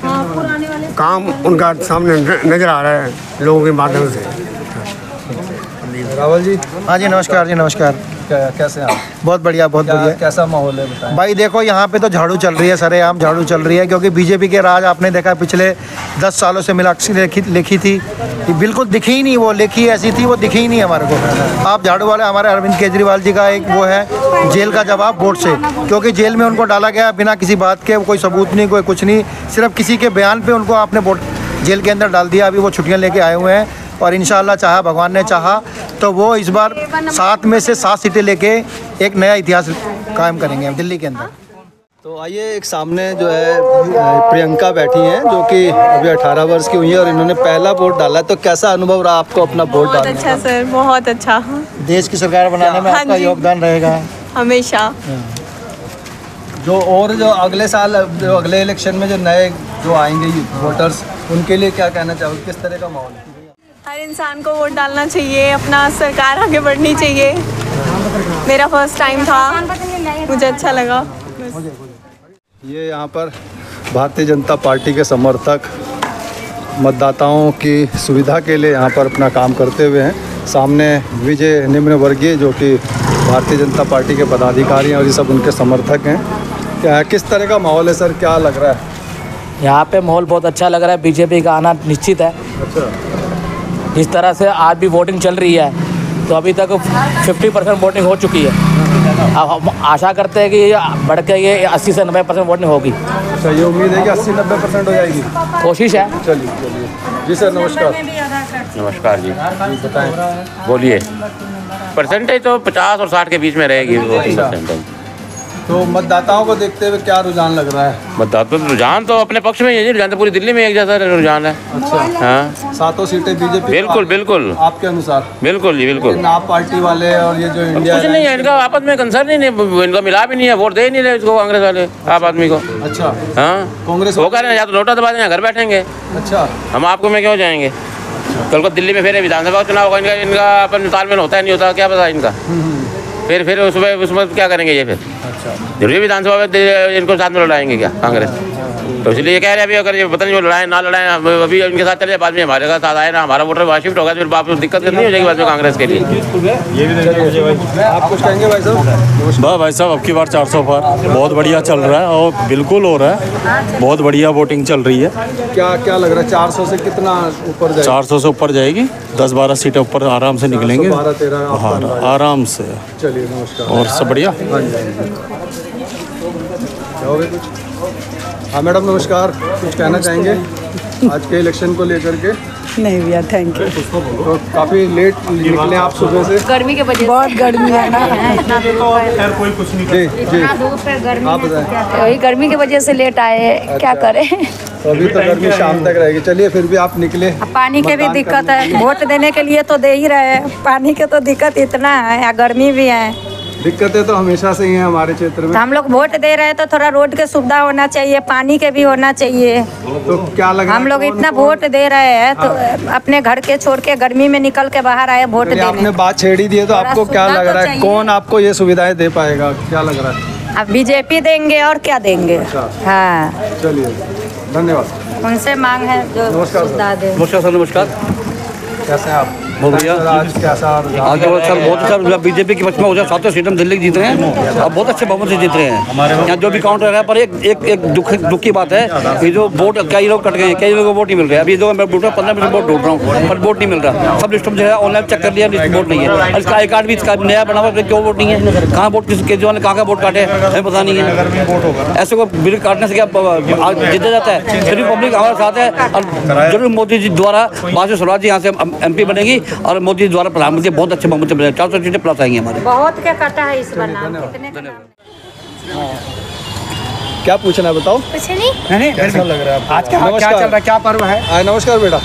काम उनका सामने नज़र आ रहा है लोगों के माध्यम से। रावल जी। हाँ जी नमस्कार जी नमस्कार। कैसे हैं बहुत बढ़िया बहुत बढ़िया। कैसा माहौल है बताएँ? भाई देखो यहाँ पे तो झाड़ू चल रही है सर सरेआम झाड़ू चल रही है क्योंकि बीजेपी के राज आपने देखा पिछले दस सालों से मिलाक्षी लिखी लिखी थी। बिल्कुल दिखी ही नहीं वो लिखी ऐसी थी वो दिखी ही नहीं हमारे को। आप झाड़ू वाले हमारे अरविंद केजरीवाल जी का एक वो है जेल का जवाब वोट से क्योंकि जेल में उनको डाला गया बिना किसी बात के कोई सबूत नहीं कोई कुछ नहीं सिर्फ़ किसी के बयान पर उनको आपने वोट जेल के अंदर डाल दिया अभी वो छुट्टियाँ लेके आए हुए हैं और इंशाल्लाह चाहा भगवान ने चाहा तो वो इस बार सात में से सात सीटें लेके एक नया इतिहास कायम करेंगे दिल्ली के अंदर। तो आइए एक सामने जो है प्रियंका बैठी हैं जो कि अभी 18 वर्ष की हुई है और इन्होंने पहला वोट डाला है। तो कैसा अनुभव रहा आपको अपना वोट बहुत डालने अच्छा सर बहुत अच्छा। देश की सरकार बनाने में हाँ आपका योगदान रहेगा। हमेशा। जो और जो अगले साल जो अगले इलेक्शन में जो नए जो आएँगे वोटर्स उनके लिए क्या कहना चाहोगे? किस तरह का माहौल है? हर इंसान को वोट डालना चाहिए अपना सरकार आगे बढ़नी चाहिए। मेरा फ़र्स्ट टाइम था। मुझे अच्छा लगा। ये यहाँ पर भारतीय जनता पार्टी के समर्थक मतदाताओं की सुविधा के लिए यहाँ पर अपना काम करते हुए हैं। सामने विजय निम्न वर्गीय जो कि भारतीय जनता पार्टी के पदाधिकारी हैं और ये सब उनके समर्थक हैं। क्या किस तरह का माहौल है सर? क्या लग रहा है? यहाँ पे माहौल बहुत अच्छा लग रहा है। बीजेपी का आना निश्चित है। अच्छा। जिस तरह से आज भी वोटिंग चल रही है। तो अभी तक 50 परसेंट वोटिंग हो चुकी है। अब हम आशा करते हैं कि ये बढ़ के ये 80 से 90 परसेंट वोटिंग होगी। अच्छा ये उम्मीद है कि अस्सी नब्बे परसेंट हो जाएगी? कोशिश है। चलिए चलिए। जी सर नमस्कार। नमस्कार जी बताएँ। बोलिए। परसेंटेज तो पचास और साठ के बीच में रहेगी वो। अच्छा। परसेंटेज। तो मतदाताओं को देखते हुए क्या रुझान लग रहा है? मतदाता तो रुझान तो अपने पक्ष में ही है जी रुझान तो पूरी दिल्ली में एक जैसा रुझान है। अच्छा। हाँ। सातों सीटें बीजेपी बिल्कुल बिल्कुल। आपके अनुसार? बिल्कुल जी बिल्कुल। आप पार्टी वाले और ये जो इंडिया कुछ नहीं है इनका आपस में कंसर्न ही नहीं इनका मिला भी नहीं है वोट दे नहीं रहे इसको कांग्रेस वाले आप आदमी को। अच्छा। हाँ। कांग्रेस वो कह रहे हैं या तो नोटा दबा दें या घर बैठेंगे। अच्छा। हम आपको में क्यों जाएँगे? कल को दिल्ली में फिर विधानसभा चुनाव होगा इनका इनका अपन तालमेल होता है नहीं होता क्या पता इनका? फिर फिर उसमें उसमें क्या करेंगे ये फिर? अच्छा। ज़रूरी विधानसभा में इनको साथ में लड़ाएँगे क्या कांग्रेस? तो इसलिए कह रहे हैं अभी अगर ये पता नहीं वो लड़ाए ना लड़ाए अभी इनके साथ चले बाद में हमारे साथ आए ना हमारा वोटर वहाँ शिफ्ट होगा तो फिर वापस दिक्कत नहीं हो जाएगी बाद में कांग्रेस के लिए। आप कुछ कहेंगे भाई साहब? बस भाई साहब अब की बार 400 पर। बहुत बढ़िया चल रहा है और बिल्कुल हो रहा है। बहुत बढ़िया वोटिंग चल रही है। क्या क्या लग रहा है 400 से कितना ऊपर जाएगा? 400 से ऊपर जाएगी। दस बारह सीटें ऊपर आराम से निकलेंगे। 12 13 आप हाँ है। आराम से। चलिए नमस्कार। और सब बढ़िया? हाँ जी हाँ मैडम नमस्कार। कुछ कहना चाहेंगे? आज के इलेक्शन को लेकर के? नहीं भैया थैंक यू तो काफ़ी लेट निकले आप सुबह से। गर्मी के वजह बहुत गर्मी है। ना <laughs> इतना कोई कुछ नहीं जी जी। आप बताएँ। वही गर्मी की वजह से लेट आए क्या करें? तो अभी तो गर्मी शाम तक रहेगी। चलिए फिर भी आप निकले। पानी के भी दिक्कत है। वोट देने के लिए तो दे ही रहे पानी के तो दिक्कत इतना है गर्मी भी है। दिक्कतें तो हमेशा से ही हैं हमारे क्षेत्र तो में हम लोग वोट दे रहे हैं तो थोड़ा रोड के सुविधा होना चाहिए पानी के भी होना चाहिए। तो क्या लग हम लोग इतना वोट दे रहे हैं तो अपने घर के छोड़ के गर्मी में निकल के बाहर आए वोट देने। आपने बात छेड़ी दी है तो आपको क्या लग तो रहा है? कौन आपको ये सुविधाएँ दे पाएगा? क्या लग रहा है? अब बीजेपी देंगे और क्या देंगे? अच्छा। हाँ। चलिए धन्यवाद। उनसे मांग है जो नमस्कार सुविधा दे। नमस्कार सर नमस्कार। कैसे हैं आप? आज सर बहुत अच्छा बीजेपी की पचमा हो जाए सातों सीट हम दिल्ली जीत रहे हैं। और बहुत अच्छे बहुमत से जीत रहे हैं। यहाँ जो भी काउंट हो रहा है पर एक एक एक दुख दुख की बात है कि जो वोट कई लोग कट गए हैं कई लोगों को वोट नहीं मिल रहा है। अभी जो मैं वोट पंद्रह मिनट वोट ढूंढ रहा हूँ पर वोट नहीं मिल रहा। सब लिस्ट जो है ऑनलाइन चेक कर लिया वोट नहीं है। और इसका आई कार्ड भी इसका नया बना हुआ क्यों वोट नहीं है। कहाँ वोट किस केजरीवाल ने कहाँ का वोट काटे हमें पता नहीं है। ऐसे को बिल काटने से क्या जीता जाता है? फिर भी पब्लिक हमारे साथ है। और ज़रूर मोदी जी द्वारा से स्वराज जी यहाँ से एमपी बनेगी। और मोदी द्वारा प्रधानमंत्री बहुत अच्छे बहुमत से चार सौ सीटें प्लस आएँगी हमारे। बहुत क्या कटा है इस बार नाम। कितने क्या पूछना है बताओ? कुछ नहीं। नहीं कैसा लग रहा है आज क्या- क्या चल रहा है? क्या पर्व है? नमस्कार बेटा।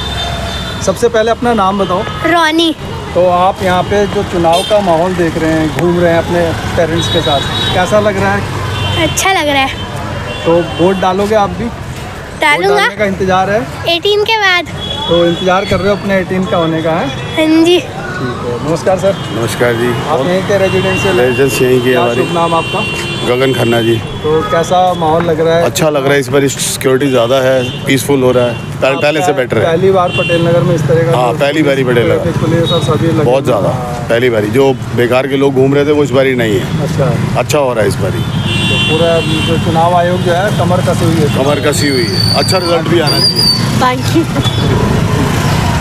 सबसे पहले अपना नाम बताओ। रोनी। तो आप यहाँ पे जो चुनाव का माहौल देख रहे हैं घूम रहे हैं अपने पेरेंट्स के साथ कैसा लग रहा है? अच्छा लग रहा है। तो वोट डालोगे आप भी? डालूँगा। डालने का इंतज़ार है। 18 के बाद। तो इंतज़ार कर रहे हो अपने 18 का होने का है? हाँ जी। ठीक है। नमस्कार सर। नमस्कार जी। आप यहीं के रेजिडेंशियल रेजिडेंस यहीं की हमारी। नाम आपका? गगन खन्ना जी। तो कैसा माहौल लग रहा है? अच्छा लग रहा है इस बार सिक्योरिटी ज़्यादा है पीसफुल हो रहा है। पहले- पहले से बेटर है। पहली बार पटेल नगर में इस तरह का हाँ पहली बारी पटेल लगा ट्रैफ़िक पुलिस और सभी लगे बहुत ज़्यादा। पहली बारी। जो बेकार के लोग घूम रहे थे वो इस बारी नहीं है। अच्छा। अच्छा हो रहा है इस बारी। तो पूरा चुनाव आयोग जो है कमर कसी हुई है। कमर कसी हुई है। अच्छा रिज़ल्ट भी आना चाहिए थैंक यू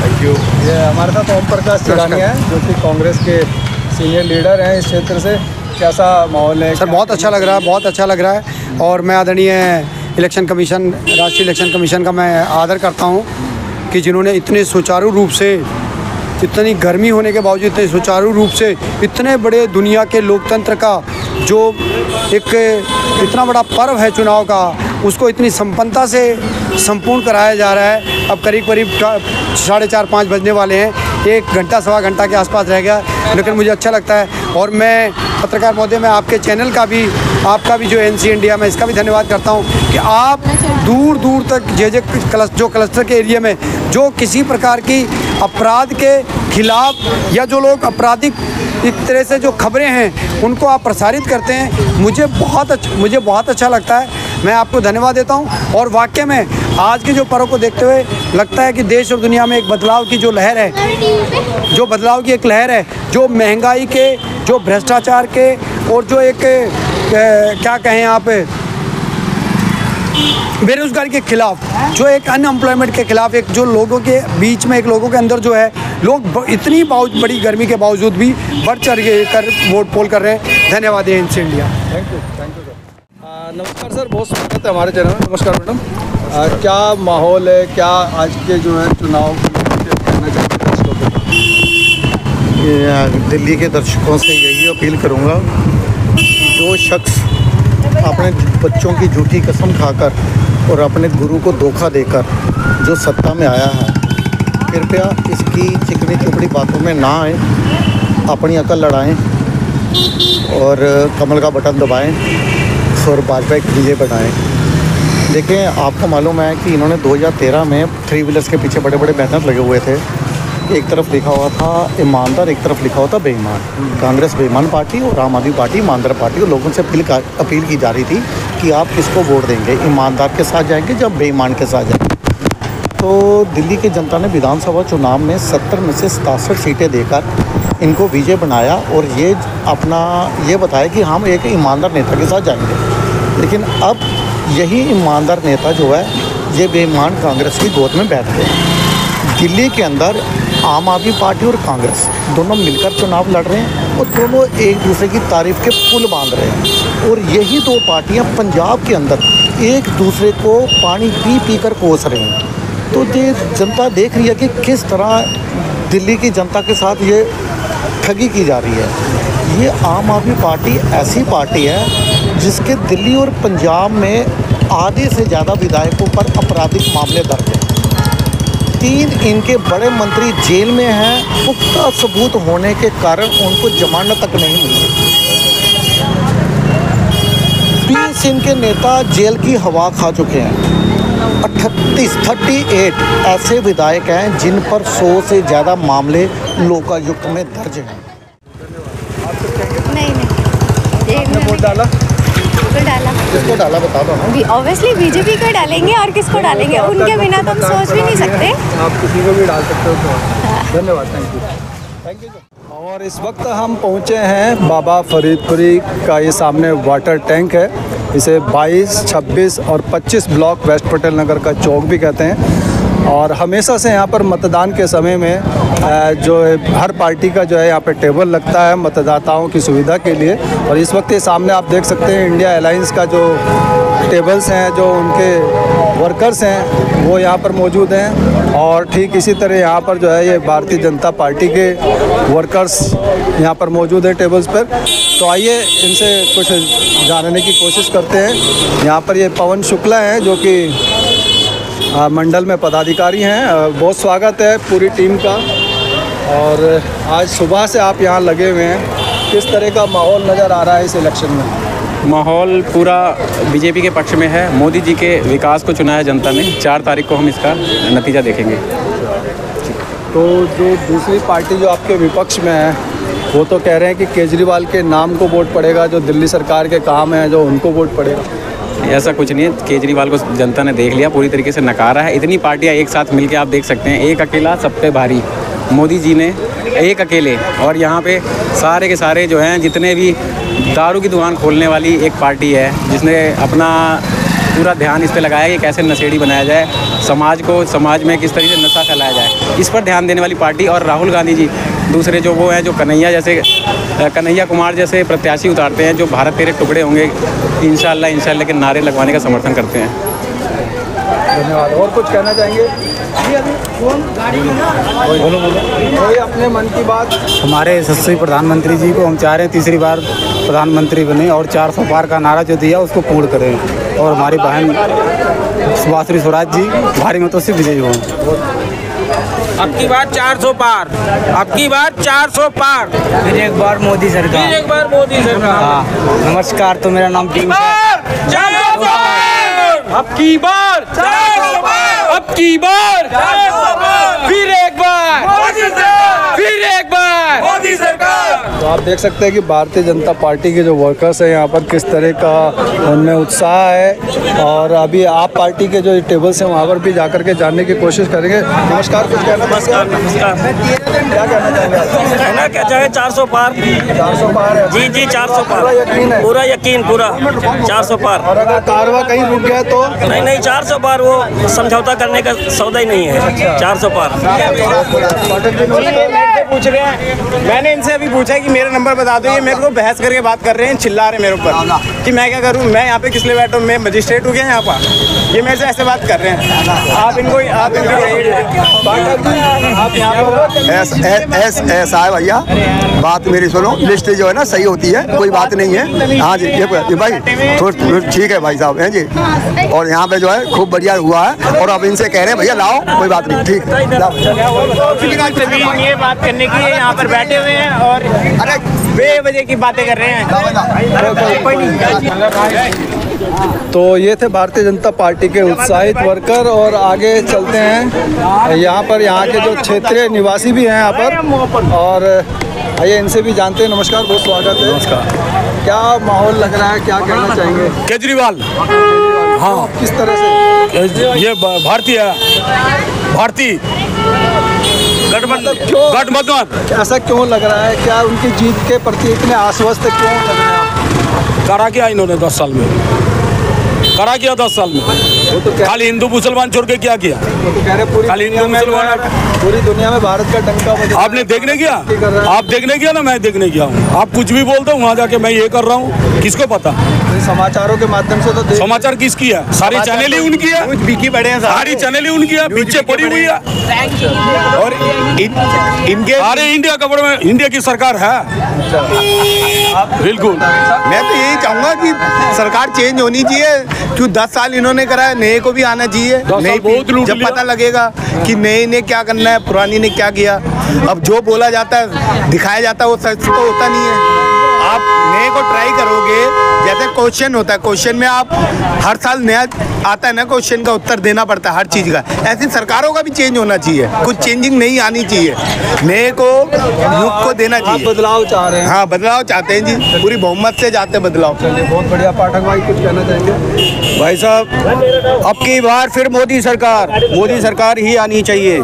थैंक यू ये हमारे साथ ओम प्रकाश चिरानी है जो कि कांग्रेस के सीनियर लीडर हैं इस क्षेत्र से। कैसा माहौल है? सर बहुत अच्छा लग रहा है बहुत अच्छा लग रहा है। और मैं आदरणीय इलेक्शन कमीशन राष्ट्रीय इलेक्शन कमीशन का मैं आदर करता हूँ कि जिन्होंने इतने सुचारू रूप से इतनी गर्मी होने के बावजूद इतने सुचारू रूप से इतने बड़े दुनिया के लोकतंत्र का जो एक इतना बड़ा पर्व है चुनाव का उसको इतनी संपन्नता से संपूर्ण कराया जा रहा है। अब करीब करीब साढ़े चार, पाँच बजने वाले हैं। एक घंटा, सवा घंटा के आसपास रह गया, लेकिन मुझे अच्छा लगता है। और मैं पत्रकार महोदय, मैं आपके चैनल का भी, आपका भी जो एनसी इंडिया में, इसका भी धन्यवाद करता हूँ कि आप दूर दूर तक जे जे, क्लस, जो क्लस्टर के एरिया में, जो किसी प्रकार की अपराध के खिलाफ या जो लोग आपराधिक एक तरह से जो खबरें हैं, उनको आप प्रसारित करते हैं, मुझे बहुत अच्छा मुझे बहुत अच्छा लगता है। मैं आपको धन्यवाद देता हूँ। और वाक्य में आज के जो पर्व को देखते हुए लगता है कि देश और दुनिया में एक बदलाव की जो लहर है, जो बदलाव की एक लहर है, जो महँगाई के, जो भ्रष्टाचार के और जो एक क्या कहें आप, बेरोजगारी के खिलाफ, जो एक अनएम्प्लॉयमेंट के खिलाफ, एक जो लोगों के बीच में, एक लोगों के अंदर जो है, लोग इतनी बड़ी गर्मी के बावजूद भी बढ़ चढ़ कर, वोट पोल कर रहे हैं। धन्यवाद इनसे इंडिया। थैंक यू नमस्कार सर, बहुत स्वागत है हमारे चैनल में। नमस्कार मैडम। क्या माहौल है? क्या आज के जो है चुनाव को के हैं को दिल्ली के दर्शकों से यही अपील करूँगा जो शख्स अपने बच्चों की झूठी कसम खाकर और अपने गुरु को धोखा देकर जो सत्ता में आया है, कृपया इसकी चिकनी चुपड़ी बातों में ना आए, अपनी अकल लड़ाएँ और कमल का बटन दबाएँ। और भाजपा की विजय बनाएँ देखें, आपको मालूम है कि इन्होंने 2013 में थ्री व्हीलर्स के पीछे बड़े बड़े बैनर लगे हुए थे। एक तरफ़ लिखा हुआ था, ईमानदार, एक तरफ़ लिखा हुआ था बेईमान। कांग्रेस बेईमान पार्टी और आम आदमी पार्टी, ईमानदार पार्टी, और लोगों से अपील अपील की जा रही थी कि आप किसको वोट देंगे, ईमानदार के साथ जाएँगे या बेईमान के साथ जाएँगे। तो दिल्ली की जनता ने विधानसभा चुनाव में सत्तर में से सतासठ सीटें देकर इनको विजय बनाया और ये अपना, ये बताया कि हम एक ईमानदार नेता के साथ जाएँगे। लेकिन अब यही ईमानदार नेता जो है, ये बेईमान कांग्रेस की गोद में बैठ गए। दिल्ली के अंदर आम आदमी पार्टी और कांग्रेस दोनों मिलकर चुनाव लड़ रहे हैं और दोनों एक दूसरे की तारीफ़ के पुल बाँध रहे हैं। और यही दो पार्टियाँ पंजाब के अंदर एक दूसरे को पानी पी पी कर कोस रहे हैं। तो ये जनता देख रही है कि किस तरह दिल्ली की जनता के साथ ये ठगी की जा रही है। ये आम आदमी पार्टी ऐसी पार्टी है जिसके दिल्ली और पंजाब में आधे से ज़्यादा विधायकों पर आपराधिक मामले दर्ज हैं। तीन इनके बड़े मंत्री जेल में हैं। पुख्ता सबूत होने के कारण उनको जमानत तक नहीं मिली। बीस इनके नेता जेल की हवा खा चुके हैं। अठतीस थर्टी एट ऐसे विधायक हैं जिन पर सौ से ज़्यादा मामले लोकायुक्त में दर्ज हैं। नहीं नहीं। वोट किसको डाला। किसको डाला बता दो ऑब्वियसली बीजेपी को डालेंगे और किसको डालेंगे? उनके बिना तो हम सोच भी नहीं सकते। आप किसी को भी डाल सकते हो तो। धन्यवाद थैंक यू और इस वक्त हम पहुँचे हैं बाबा फरीदपुरी का ये सामने वाटर टैंक है। इसे 22, 26 और 25 ब्लॉक वेस्ट पटेल नगर का चौक भी कहते हैं। और हमेशा से यहाँ पर मतदान के समय में जो हर पार्टी का जो है यहाँ पर टेबल लगता है मतदाताओं की सुविधा के लिए। और इस वक्त ये सामने आप देख सकते हैं इंडिया अलायंस का जो टेबल्स हैं, जो उनके वर्कर्स हैं, वो यहाँ पर मौजूद हैं। और ठीक इसी तरह यहाँ पर जो है ये भारतीय जनता पार्टी के वर्कर्स यहाँ पर मौजूद हैं टेबल्स पर। तो आइए इनसे कुछ जानने की कोशिश करते हैं। यहाँ पर ये पवन शुक्ला हैं, जो कि मंडल में पदाधिकारी हैं। बहुत स्वागत है पूरी टीम का। और आज सुबह से आप यहाँ लगे हुए हैं। किस तरह का माहौल नज़र आ रहा है इस इलेक्शन में? माहौल पूरा बीजेपी के पक्ष में है। मोदी जी के विकास को चुना है जनता ने। चार तारीख को हम इसका नतीजा देखेंगे। तो जो दूसरी पार्टी जो आपके विपक्ष में है वो तो कह रहे हैं कि केजरीवाल के नाम को वोट पड़ेगा जो दिल्ली सरकार के काम हैं जो उनको वोट पड़ेगा। ऐसा कुछ नहीं है। केजरीवाल को जनता ने देख लिया, पूरी तरीके से नकारा है। इतनी पार्टियाँ एक साथ मिलकर आप देख सकते हैं, एक अकेला सब पे भारी। मोदी जी ने एक अकेले। और यहाँ पे सारे के सारे जो हैं, जितने भी दारू की दुकान खोलने वाली एक पार्टी है, जिसने अपना पूरा ध्यान इस पर लगाया कि कैसे नशेड़ी बनाया जाए समाज को समाज में किस तरीके से नशा फैलाया जाए। इस पर ध्यान देने वाली पार्टी और राहुल गांधी जी दूसरे जो वो हैं जो कन्हैया जैसे कन्हैया कुमार जैसे प्रत्याशी उतारते हैं जो भारत तेरे टुकड़े होंगे इंशाल्लाह इंशाल्लाह के नारे लगवाने का समर्थन करते हैं। धन्यवाद। और कुछ कहना चाहेंगे? बोलो बोलो। कोई अपने मन की बात? हमारे यशस्वी प्रधानमंत्री जी को हम चाह रहे हैं तीसरी बार प्रधानमंत्री बने और 400 पार का नारा जो दिया उसको पूर्ण करें। और हमारी बहन सुभाषी स्वराज जी भारी मतों से विजयी हों। अब की बार 400 पार। अब की बार 400 पार। फिर एक बार मोदी सरकार। फिर एक बार मोदी सरकार। हाँ नमस्कार तो मेरा नाम टीम अब की बार 400 पार। अब की बार। फिर एक बार। फिर एक बार। मोदी सरकार। तो आप देख सकते हैं कि भारतीय जनता पार्टी के जो वर्कर्स हैं यहाँ पर किस तरह का उनमें उत्साह है और अभी आप पार्टी के जो टेबल्स हैं वहाँ पर भी जाकर के जानने की कोशिश करेंगे। नमस्कार कुछ कहना नमस्कार नमस्कार। क्या कहना चाहेंगे? कहना क्या चाहे? 400 पार। 400 पार है। जी जी 400 पार। पूरा यकीन है? पूरा यकीन पूरा। 400 पार। और अगर कारवा कहीं रुक गया तो? नहीं नहीं 400 पार वो समझौता करने का सौदा ही नहीं है। 400 पार। पूछ रहे हैं मैंने इनसे अभी पूछा कि मेरा नंबर बता दो ये मेरे को बहस करके बात कर रहे हैं चिल्ला रहे मेरे ऊपर। कि मैं क्या करूँ? मैं यहाँ पे किस लिए बैठा हूँ? मैं मजिस्ट्रेट हूँ क्या यहाँ पर? ये मेरे से ऐसे बात कर रहे हैं। आप इनको आप ऐस, ऐस, है भैया। बात मेरी सुनो लिस्ट जो है ना सही होती है कोई बात नहीं है। हाँ जी ये, भाई ठीक है भाई साहब हैं जी? और यहाँ पे जो है खूब बढ़िया हुआ है और अब इनसे कह रहे हैं भैया लाओ कोई बात नहीं ठीक लाओ। ये बात करने के लिए यहाँ पर बैठे हुए हैं और अरे बे बजे की बातें कर रहे हैं। तो ये थे भारतीय जनता पार्टी के उत्साहित वर्कर और आगे चलते हैं। यहाँ पर यहाँ के जो क्षेत्रीय निवासी भी हैं यहाँ पर। और आइए इनसे भी जानते हैं। नमस्कार बहुत स्वागत है। नमस्कार। क्या माहौल लग रहा है? क्या कहना चाहेंगे? केजरीवाल। हाँ। किस तरह से? ये भारतीय भारतीय। गठबंधन गठबंधन। ऐसा क्यों लग रहा है? क्या उनकी जीत के प्रति इतने आश्वस्त क्यों लग रहा है करा किया इन्होंने दस साल में? करा किया दस साल में? खाली हिंदू मुसलमान छोड़ के क्या किया? खाली हिंदू मुसलमान पूरी दुनिया में भारत का डंका आपने देखने गया आप देखने गया ना? मैं देखने गया हूँ। आप कुछ भी बोलते हो वहाँ जाके मैं ये कर रहा हूँ। किसको पता? समाचारों के माध्यम से तो समाचार किसकी है? सारी चैनल ही तो उनकी है। बिकी बड़े हैं सारी। चैनल ही उनकी है। पीछे पड़ी हुई है। और इनके अरे इंडिया गवर्नमेंट इंडिया की सरकार है। बिल्कुल। मैं तो यही चाहूँगा कि सरकार चेंज होनी चाहिए। क्यों दस साल इन्होंने कराया? नए को भी आना चाहिए। जब पता लगेगा कि नए ने क्या करना है पुरानी ने क्या किया। अब जो बोला जाता है दिखाया जाता है वो सच तो होता नहीं है। आप नए को ट्राई करोगे जैसे क्वेश्चन होता है क्वेश्चन में आप हर साल नया आता है ना क्वेश्चन का उत्तर देना पड़ता है हर चीज़ का। ऐसे सरकारों का भी चेंज होना चाहिए। कुछ चेंजिंग नहीं आनी चाहिए। नए को युग को देना चाहिए। बदलाव चाह रहे हैं। हाँ बदलाव चाहते हैं जी। पूरी बहुमत से चाहते हैं बदलाव। बहुत बढ़िया। पाठक भाई कुछ कहना चाहेंगे? भाई साहब अब की बार फिर मोदी सरकार। मोदी सरकार ही आनी चाहिए।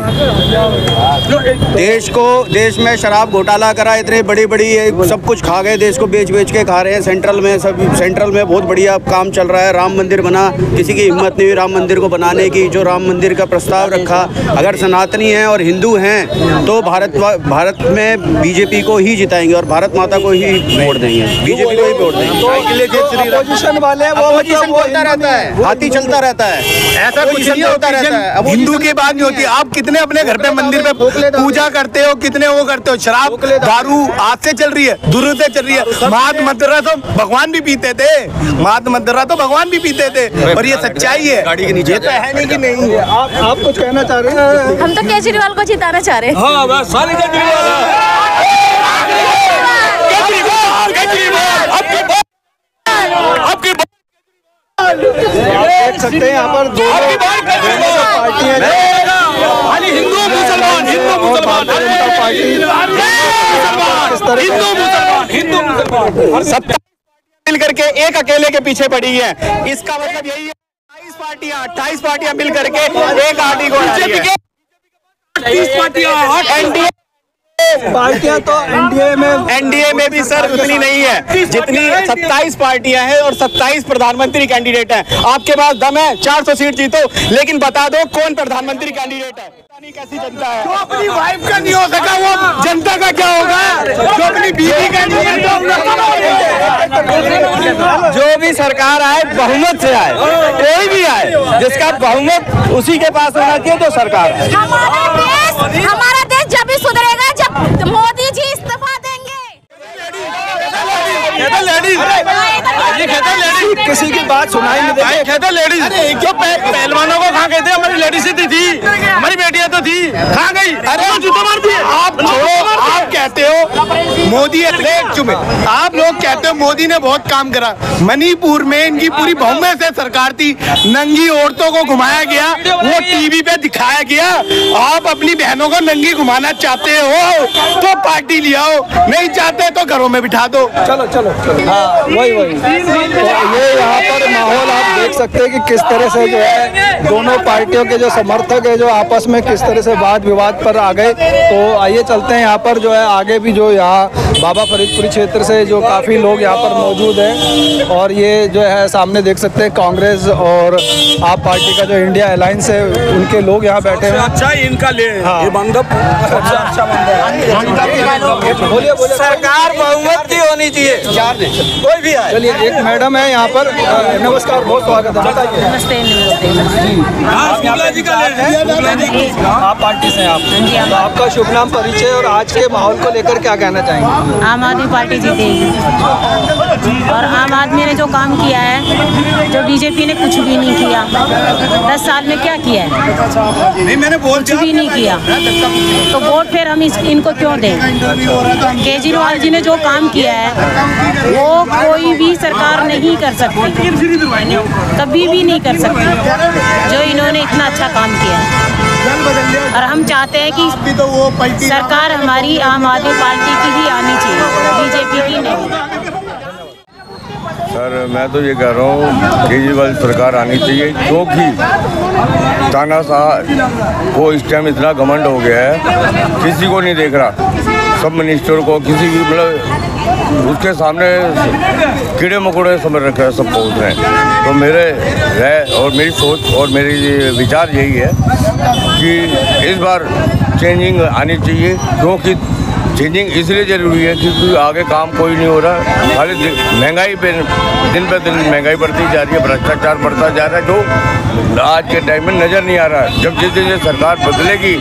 देश को देश में शराब घोटाला करा इतने बड़ी बड़ी सब कुछ खा गए देश को बेच बेच के खा रहे हैं। सेंट्रल में सब सेंट्रल में बहुत बढ़िया काम चल रहा है। राम मंदिर बना किसी की हिम्मत नहीं हुई राम मंदिर को बनाने की जो राम मंदिर का प्रस्ताव रखा अगर सनातनी हैं और हिंदू हैं तो भारत भारत में बीजेपी को ही जिताएँगे और भारत माता को ही वोट देंगे। बीजेपी को ही वोट देंगे। अपोजिशन वाले वो अपोजिशन मतलब वो बोलता रहता है। हाथी चलता रहता है। ऐसा कुछ नहीं होता रहता है। अब हिंदू की बात नहीं होती। आप कितने अपने घर पे मंदिर पे पूजा करते हो कितने वो करते हो? शराब दारू आज से चल रही है दूर से चल रही है। मात मदरा तो भगवान भी पीते थे। मात मदरा तो भगवान भी पीते थे। और ये सच्चाई है गाड़ी के नीचे ये तो है नहीं कि नहीं है। आप आप कुछ कहना चाह रहे हैं? हम तो केजरीवाल को जिताना चाह रहे हैं। हाँ बस सारी केजरीवाल। केजरीवाल केजरीवाल आपकी आपकी देख सकते हैं यहाँ पर दोनों दोनों पार्टियाँ हिंदू मुसलमान हिंदू मुसलमान। हिंदू मुसलमान। हिंदू मुसलमान। सब मिल करके एक अकेले के पीछे पड़ी है। इसका मतलब यही है पार्टियाँ अट्ठाईस पार्टियाँ मिल करके एक आर्टी को है। एनडीए पार्टियाँ तो एनडीए में एनडीए में भी सर उतनी नहीं है। जितनी 27 पार्टियाँ हैं और 27 प्रधानमंत्री कैंडिडेट हैं। आपके पास दम है 400 सीट जीतो लेकिन बता दो कौन प्रधानमंत्री कैंडिडेट है? नहीं कैसी जनता है? जो अपनी वाइफ का नहीं हो सका वो जनता का क्या होगा? जो अपनी बीवी का नहीं है जो भी सरकार आए बहुमत से आए। कोई भी आए जिसका बहुमत उसी के पास होना चाहिए तो सरकार हमारा देश हमारा देश जब भी सुधरेगा जब मोदी जी इस्तीफा देंगे किसी की बात सुनाई नहीं देती। कहते लेडीज़ जो पहलवानों को कहाँ कहते हमारी लेडीज़ थी थी। हमारी बेटियाँ तो थी। कहाँ गई। अरे जूता मार दिए। आप छोड़ो आप कहते हो मोदी है। आप लोग कहते हो मोदी ने बहुत काम करा। मणिपुर में इनकी पूरी बहुमत से सरकार थी। नंगी औरतों को घुमाया गया। वो टीवी पे दिखाया गया। आप अपनी बहनों को नंगी घुमाना चाहते हो तो पार्टी ले आओ। नहीं चाहते तो घरों में बिठा दो। चलो चलो चलो। हाँ। वही वही। तो ये यहाँ पर माहौल आप देख सकते हैं कि किस तरह से जो है दोनों पार्टियों के जो समर्थक है जो आपस में किस तरह से वाद विवाद पर आ गए। तो आइए चलते हैं यहाँ पर जो है आगे भी जो यहाँ बाबा फरीदपुरी क्षेत्र से जो काफ़ी लोग यहाँ पर मौजूद हैं और ये जो है सामने देख सकते हैं कांग्रेस और आप पार्टी का जो इंडिया अलायंस है उनके लोग यहाँ बैठे हैं। अच्छा इनका ले ये मंडप सबसे अच्छा मंडप बोलिए बोलिए। सरकार बहुमत की होनी चाहिए। कोई भी आए। चलिए एक मैडम है यहाँ पर नमस्कार बहुत स्वागत है बताइए। नमस्ते आप पार्टी से आप। तो आपका शुभ नाम परिचय और आज के माहौल को लेकर क्या कहना चाहेंगे? आम आदमी पार्टी जीतेगी। और आम आदमी ने जो काम किया है जो बीजेपी ने कुछ भी नहीं किया दस साल में क्या किया है? नहीं मैंने बोल कुछ भी नहीं किया। तो वोट फिर हम इस, इनको क्यों दें? केजरीवाल जी ने जो काम किया है वो कोई भी सरकार नहीं कर सकती। कभी भी नहीं कर सकती जो इन्होंने इतना अच्छा काम किया है। और हम चाहते हैं कि तो वो सरकार हमारी आम आदमी पार्टी की ही आनी चाहिए। बीजेपी की नहीं। सर, मैं तो ये कह रहा हूँ, केजरीवाल सरकार आनी चाहिए, क्योंकि तानाशाह को इस टाइम इतना घमंड हो गया है, किसी को नहीं देख रहा। सब मिनिस्टर को, किसी भी मतलब उसके उसके सामने कीड़े मकोड़े समझ रखे हैं, सब पहुँच रहे हैं। तो मेरे राय और मेरी सोच और मेरी विचार यही है कि इस बार चेंजिंग आनी चाहिए, क्योंकि चेंजिंग इसलिए ज़रूरी है क्योंकि आगे काम कोई नहीं हो रहा। खाली महँगाई पे दिन पे दिन महँगाई बढ़ती जा रही है भ्रष्टाचार बढ़ता जा रहा है जो आज के टाइम में नज़र नहीं आ रहा। है जब जिस दिन ये सरकार बदलेगी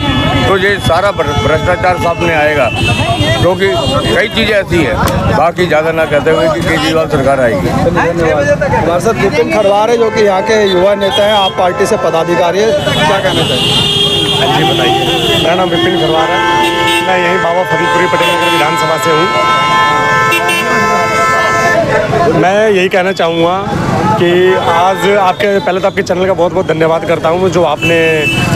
तो ये सारा भ्रष्टाचार सामने आएगा। क्योंकि कई चीज़ें ऐसी हैं। बाकी ज़्यादा ना कहते हुए कि केजरीवाल सरकार आएगी। धन्यवाद। विपिन खरवार है जो कि यहाँ के युवा नेता हैं आप पार्टी से पदाधिकारी है। क्या कहना चाहिए जी बताइए। मेरा नाम विपिन खरवार है। मैं यहीं बाबा फरीदपुरी पटेल नगर विधानसभा से हूँ। मैं यही कहना चाहूँगा कि आज आपके, पहले तो आपके चैनल का बहुत बहुत धन्यवाद करता हूँ, जो आपने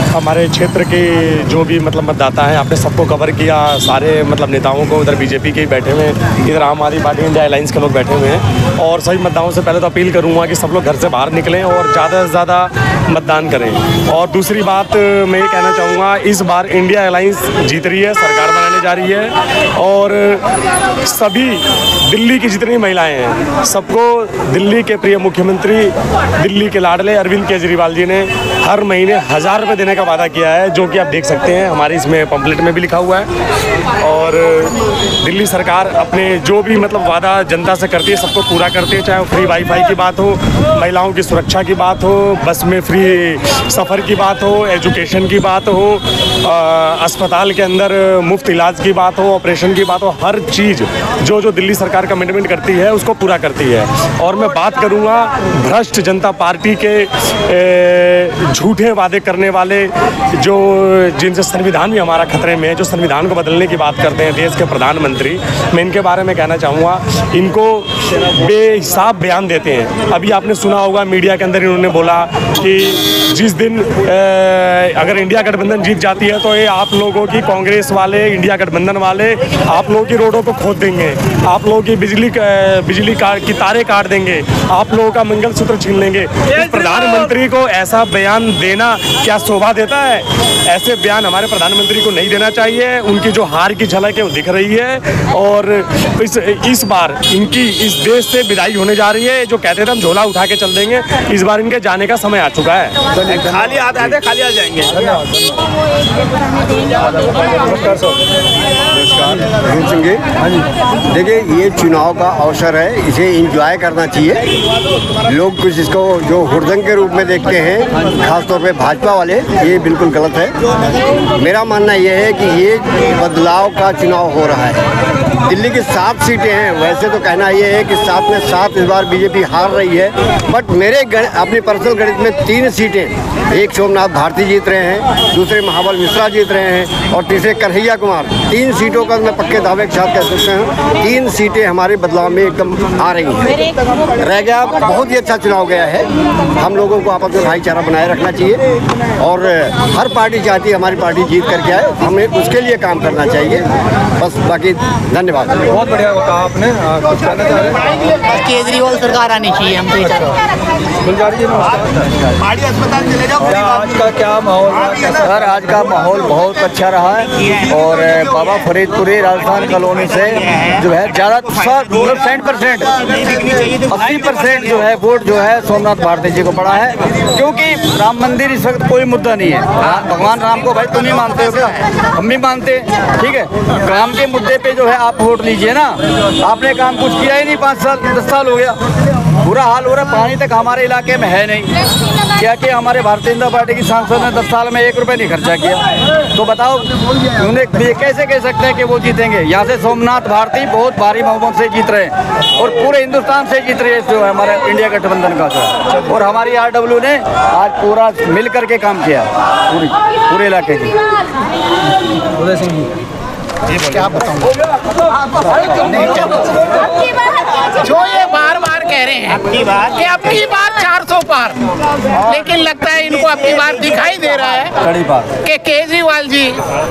हमारे क्षेत्र के जो भी मतलब मतदाता हैं, आपने सबको कवर किया, सारे मतलब नेताओं को, उधर बीजेपी के बैठे हुए हैं, इधर आम आदमी पार्टी इंडिया अलायंस के लोग बैठे हुए हैं, और सभी मतदाताओं से पहले तो अपील करूँगा कि सब लोग घर से बाहर निकलें और ज़्यादा से ज़्यादा मतदान करें। और दूसरी बात मैं ये कहना चाहूँगा, इस बार इंडिया अलायंस जीत रही है, सरकार बनाने जा रही है, और सभी दिल्ली की जितनी महिलाएँ हैं सबको दिल्ली के प्रिय मुख्यमंत्री दिल्ली के लाडले अरविंद केजरीवाल जी ने हर महीने हज़ार रुपये देने का वादा किया है जो कि आप देख सकते हैं। हमारे इसमें पम्पलेट में भी लिखा हुआ है। और दिल्ली सरकार अपने जो भी मतलब वादा जनता से करती है सबको पूरा करती है चाहे वो फ्री वाईफाई की बात हो महिलाओं की सुरक्षा की बात हो बस में फ्री सफ़र की बात हो एजुकेशन की बात हो अ, अस्पताल के अंदर मुफ़्त इलाज की बात हो ऑपरेशन की बात हो हर चीज़ जो जो दिल्ली सरकार कमिटमेंट करती है उसको पूरा करती है। और मैं बात करूँगा भ्रष्ट जनता पार्टी के झूठे वादे करने वाले जो, जिनसे संविधान भी हमारा खतरे में है, जो संविधान को बदलने की बात करते हैं देश के प्रधानमंत्री। मैं इनके बारे में कहना चाहूँगा, इनको बेहिसाब बयान देते हैं। अभी आपने सुना होगा, मीडिया के अंदर इन्होंने बोला कि जिस दिन अगर इंडिया गठबंधन जीत जाती है तो ये आप लोगों की कांग्रेस वाले, इंडिया गठबंधन वाले, आप लोगों की रोडों को खोद देंगे। आप लोगों की बिजली बिजली का- की तारें काट देंगे आप लोगों का मंगलसूत्र छीन लेंगे। प्रधानमंत्री को ऐसा बयान देना क्या शोभा देता है? ऐसे बयान हमारे प्रधानमंत्री को नहीं देना चाहिए। उनकी जो हार की झलक है वो दिख रही है। और इस इस बार इनकी इस देश से विदाई होने जा रही है। जो कहते थे हम झोला उठा के चल देंगे इस बार इनके जाने का समय आ चुका है। खाली हाथ आते खाली आ जाएँगे। देखिए ये चुनाव का अवसर है इसे इंजॉय करना चाहिए। लोग कुछ इसको जो हुड़दंग के रूप में देखते हैं, खासतौर पे भाजपा वाले, ये बिल्कुल गलत है। मेरा मानना यह है कि ये बदलाव का चुनाव हो रहा है। दिल्ली की सात सीटें हैं। वैसे तो कहना ये है कि सात में सात इस बार बीजेपी हार रही है बट मेरे अपनी पर्सनल गणित में तीन सीटें, एक सोमनाथ भारती जीत रहे हैं, दूसरे महाबल मिश्रा जीत रहे हैं और तीसरे कन्हैया कुमार। तीन सीटों का मैं पक्के दावे के साथ कह सकते हैं, तीन सीटें हमारे बदलाव में एकदम आ रही हैं। रह गया, बहुत ही अच्छा चुनाव गया है। हम लोगों को आपस में भाईचारा बनाए रखना चाहिए और हर पार्टी चाहती है हमारी पार्टी जीत करके आए। हमें उसके लिए काम करना चाहिए। बस बाकी धन्यवाद। बहुत बढ़िया कहा आपने हाँ, कुछ कहना चाह रहे हैं? केजरीवाल सरकार आनी चाहिए हम तो ये हैं। आज का क्या माहौल सर आज का माहौल बहुत अच्छा रहा है और बाबा फरीदपुरी राजस्थान कॉलोनी से जो है ज़्यादा मतलब सेंट परसेंट अस्सी परसेंट जो है वोट जो है सोमनाथ भारती जी को पड़ा है क्योंकि राम मंदिर इस वक्त कोई मुद्दा नहीं है। भगवान राम को भाई तुम ही मानते हो क्या? हम भी मानते हैं। ठीक है? काम के मुद्दे पे जो है आप वोट लीजिए ना। आपने काम कुछ किया ही नहीं, पाँच साल, दस साल हो गया। बुरा हाल हो रहा पानी तक हमारे इलाके में है नहीं। क्या कि हमारे भारतीय जनता पार्टी की सांसद ने, दस साल में एक रुपये नहीं खर्चा किया। तो बताओ, उन्हें कैसे कह सकते हैं कि वो जीतेंगे? यहाँ से सोमनाथ भारती बहुत भारी बहुमत से जीत रहे हैं और पूरे हिंदुस्तान से जीत रहे हैं जो है हमारे इंडिया गठबंधन का जो और हमारी आरडब्ल्यू ने आज पूरा मिल करके काम किया, पूरी, पूरे इलाके की। उदय सिंह जी। क्या बताऊँगा जो ये बार कह रहे हैं कि अब की बार 400 सालों पार। लेकिन लगता है इनको अपनी बार दिखाई दे रहा है कि केजरीवाल जी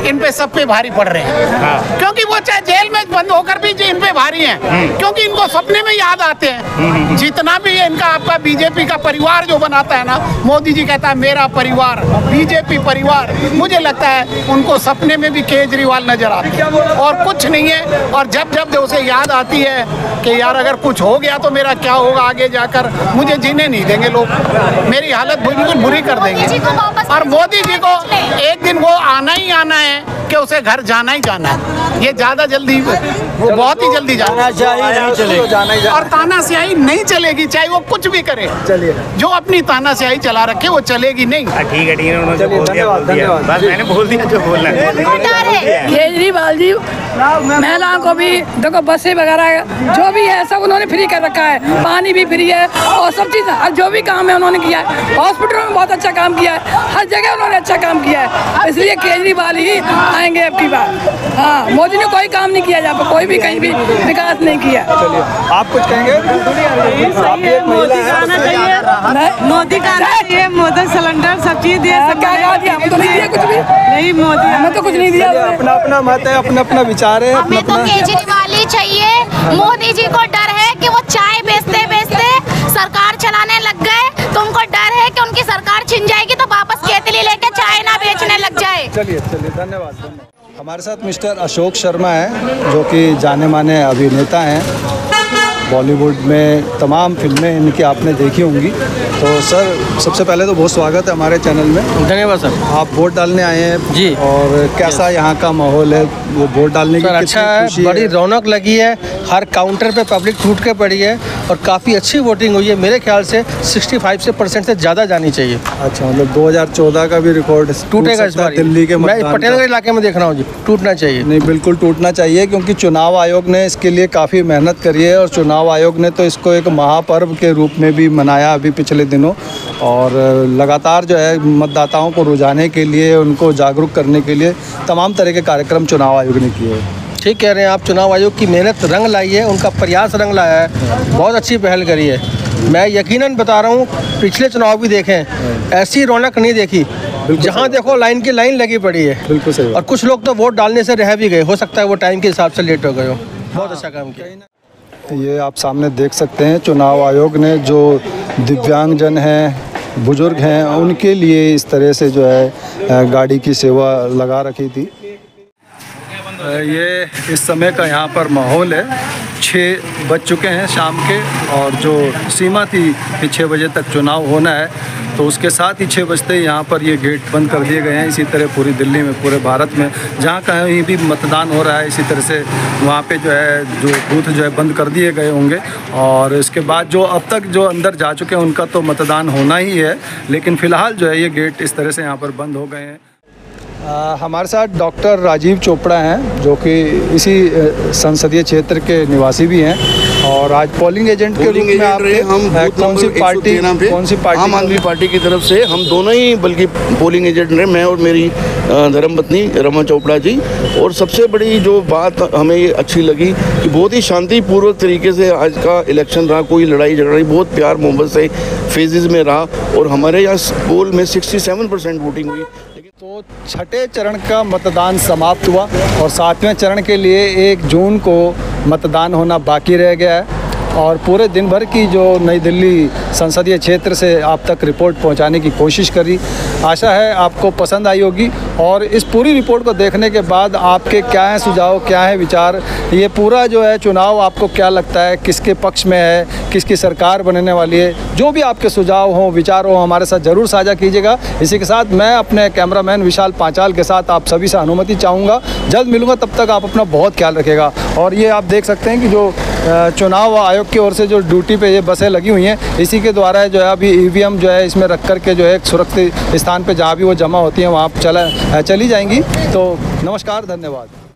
इन पे सब पे भारी पड़ रहे हैं। क्योंकि वो चाहे जेल में बंद होकर भी जी इन पे भारी हैं। क्योंकि इनको सपने में याद आते हैं। जितना भी इनका आपका बीजेपी का परिवार जो बनाता है ना मोदी जी कहता है मेरा परिवार बीजेपी परिवार। मुझे लगता है उनको सपने में भी केजरीवाल नज़र आते हैं। और कुछ नहीं है। और जब जब उसे याद आती है कि यार अगर कुछ हो गया तो मेरा क्या होगा आगे जाकर मुझे जीने नहीं देंगे लोग। मेरी हालत बिल्कुल बुरी कर देंगे। और मोदी जी को एक दिन वो आना ही आना है। कि उसे घर जाना ही जाना है। ये ज़्यादा जल्दी वो बहुत ही जल्दी जाना नहीं चलेगी। और तानाशाही नहीं चलेगी चाहे वो कुछ भी करे। चलिए। जो अपनी ताना तानाशाही चला रखे वो चलेगी नहीं। ठीक है ठीक है उन्होंने बोल दिया बोल दिया। बस मैंने बोल दिया जो बोलना है। केजरीवाल जी महिलाओं को भी देखो बसें वगैरह जो भी है सब उन्होंने फ्री कर रखा है। पानी भी फ्री है और सब चीज़ और जो भी काम है उन्होंने किया है। हॉस्पिटल में बहुत अच्छा काम किया है। हर जगह उन्होंने अच्छा काम किया है। इसलिए केजरीवाल ही आएँगे अब की बार हाँ मोदी ने कोई काम नहीं किया यहाँ पर कोई भी कहीं भी विकास नहीं किया। चलिए आप कुछ कहेंगे? मोदी का चाहिए। मोदी सिलेंडर सब चीज़ दिया क्या दिया तो नहीं दिया कुछ भी? नहीं मोदी हमें तो कुछ नहीं दिया अपना अपना मत है अपना अपना विचार है अपना हमें तो केजरीवाल ही चाहिए। मोदी जी को डर है कि वो चाय बेचते बेचते सरकार चलाने लग गए। तो उनको डर है कि उनकी सरकार छिन जाएगी तो वापस केतली लेके चाय ना बेचने लग चलिए चलिए धन्यवाद धन्यवाद। हमारे साथ मिस्टर अशोक शर्मा हैं जो कि जाने माने अभिनेता हैं। बॉलीवुड में तमाम फ़िल्में इनकी आपने देखी होंगी। तो सर सबसे पहले तो बहुत स्वागत है हमारे चैनल में। धन्यवाद सर। आप वोट डालने आए हैं। जी। और कैसा यहाँ का माहौल है? वो वोट डालने की सर अच्छा है बड़ी रौनक लगी है। हर काउंटर पे पब्लिक टूट के पड़ी है और काफ़ी अच्छी वोटिंग हुई है। मेरे ख्याल से 65 से परसेंट से ज़्यादा जानी चाहिए। अच्छा मतलब 2014 का भी रिकॉर्ड टूटेगा इस बार। दिल्ली के मैं पटेलगढ़ इलाके में देख रहा हूँ जी टूटना चाहिए। नहीं बिल्कुल टूटना चाहिए क्योंकि चुनाव आयोग ने इसके लिए काफ़ी मेहनत करी है और चुनाव आयोग ने तो इसको एक महापर्व के रूप में भी मनाया अभी पिछले दिनों। और लगातार जो है मतदाताओं को रुझाने के लिए उनको जागरूक करने के लिए तमाम तरह के कार्यक्रम चुनाव आयोग ने किए। ठीक कह रहे हैं आप चुनाव आयोग की मेहनत रंग लाई है उनका प्रयास रंग लाया है। बहुत अच्छी पहल करी है। मैं यकीनन बता रहा हूँ पिछले चुनाव भी देखें ऐसी रौनक नहीं देखी जहाँ देखो लाइन की लाइन लगी पड़ी है। बिल्कुल सही और कुछ लोग तो वोट डालने से रह भी गए हो सकता है वो टाइम के हिसाब से लेट हो गए हो। बहुत अच्छा काम किया। ये आप सामने देख सकते हैं चुनाव आयोग ने जो दिव्यांगजन हैं बुज़ुर्ग हैं उनके लिए इस तरह से जो है गाड़ी की सेवा लगा रखी थी। ये इस समय का यहाँ पर माहौल है। छः बज चुके हैं शाम के और जो सीमा थी कि छः बजे तक चुनाव होना है तो उसके साथ ही छः बजते ही यहाँ पर ये गेट बंद कर दिए गए हैं। इसी तरह पूरी दिल्ली में, पूरे भारत में, जहाँ कहीं भी मतदान हो रहा है, इसी तरह से वहाँ पे जो है, जो बूथ जो है बंद कर दिए गए होंगे। और इसके बाद जो अब तक जो अंदर जा चुके हैं, उनका तो मतदान होना ही है, लेकिन फ़िलहाल जो है ये गेट इस तरह से यहाँ पर बंद हो गए हैं। आ, हमारे साथ डॉक्टर राजीव चोपड़ा हैं जो कि इसी संसदीय क्षेत्र के निवासी भी हैं। और आज पोलिंग एजेंट के रूप में आप हम कौन सी पार्टी कौन सी पार्टी आम आदमी पार्टी की तरफ़ से हम दोनों ही बल्कि पोलिंग एजेंट रहे मैं और मेरी धर्मपत्नी रमा चोपड़ा जी। और सबसे बड़ी जो बात हमें ये अच्छी लगी कि बहुत ही शांतिपूर्वक तरीके से आज का इलेक्शन रहा कोई लड़ाई झगड़ा नहीं बहुत प्यार मोहब्बत से फेजेस में रहा। और हमारे यहाँ पोल में 67 परसेंट वोटिंग हुई। तो छठे चरण का मतदान समाप्त हुआ और सातवें चरण के लिए एक जून को मतदान होना बाकी रह गया है और पूरे दिन भर की जो नई दिल्ली संसदीय क्षेत्र से आप तक रिपोर्ट पहुँचाने की कोशिश करी। आशा है आपको पसंद आई होगी और इस पूरी रिपोर्ट को देखने के बाद आपके क्या हैं सुझाव, क्या है विचार, ये पूरा जो है चुनाव आपको क्या लगता है, किसके पक्ष में है किसकी सरकार बनने वाली है, जो भी आपके सुझाव हों, विचार हों, हमारे साथ ज़रूर साझा कीजिएगा। इसी के साथ मैं अपने कैमरामैन विशाल पांचाल के साथ आप सभी से अनुमति चाहूँगा। जल्द मिलूँगा, तब तक आप अपना बहुत ख्याल रखेगा। और ये आप देख सकते हैं कि जो चुनाव आयोग की ओर से जो ड्यूटी पे ये बसें लगी हुई हैं, इसी के द्वारा जो है अभी ईवीएम जो है, इसमें रख करके जो है एक सुरक्षित स्थान पे जहाँ भी वो जमा होती हैं, वहाँ चला, चली जाएँगी। तो नमस्कार, धन्यवाद।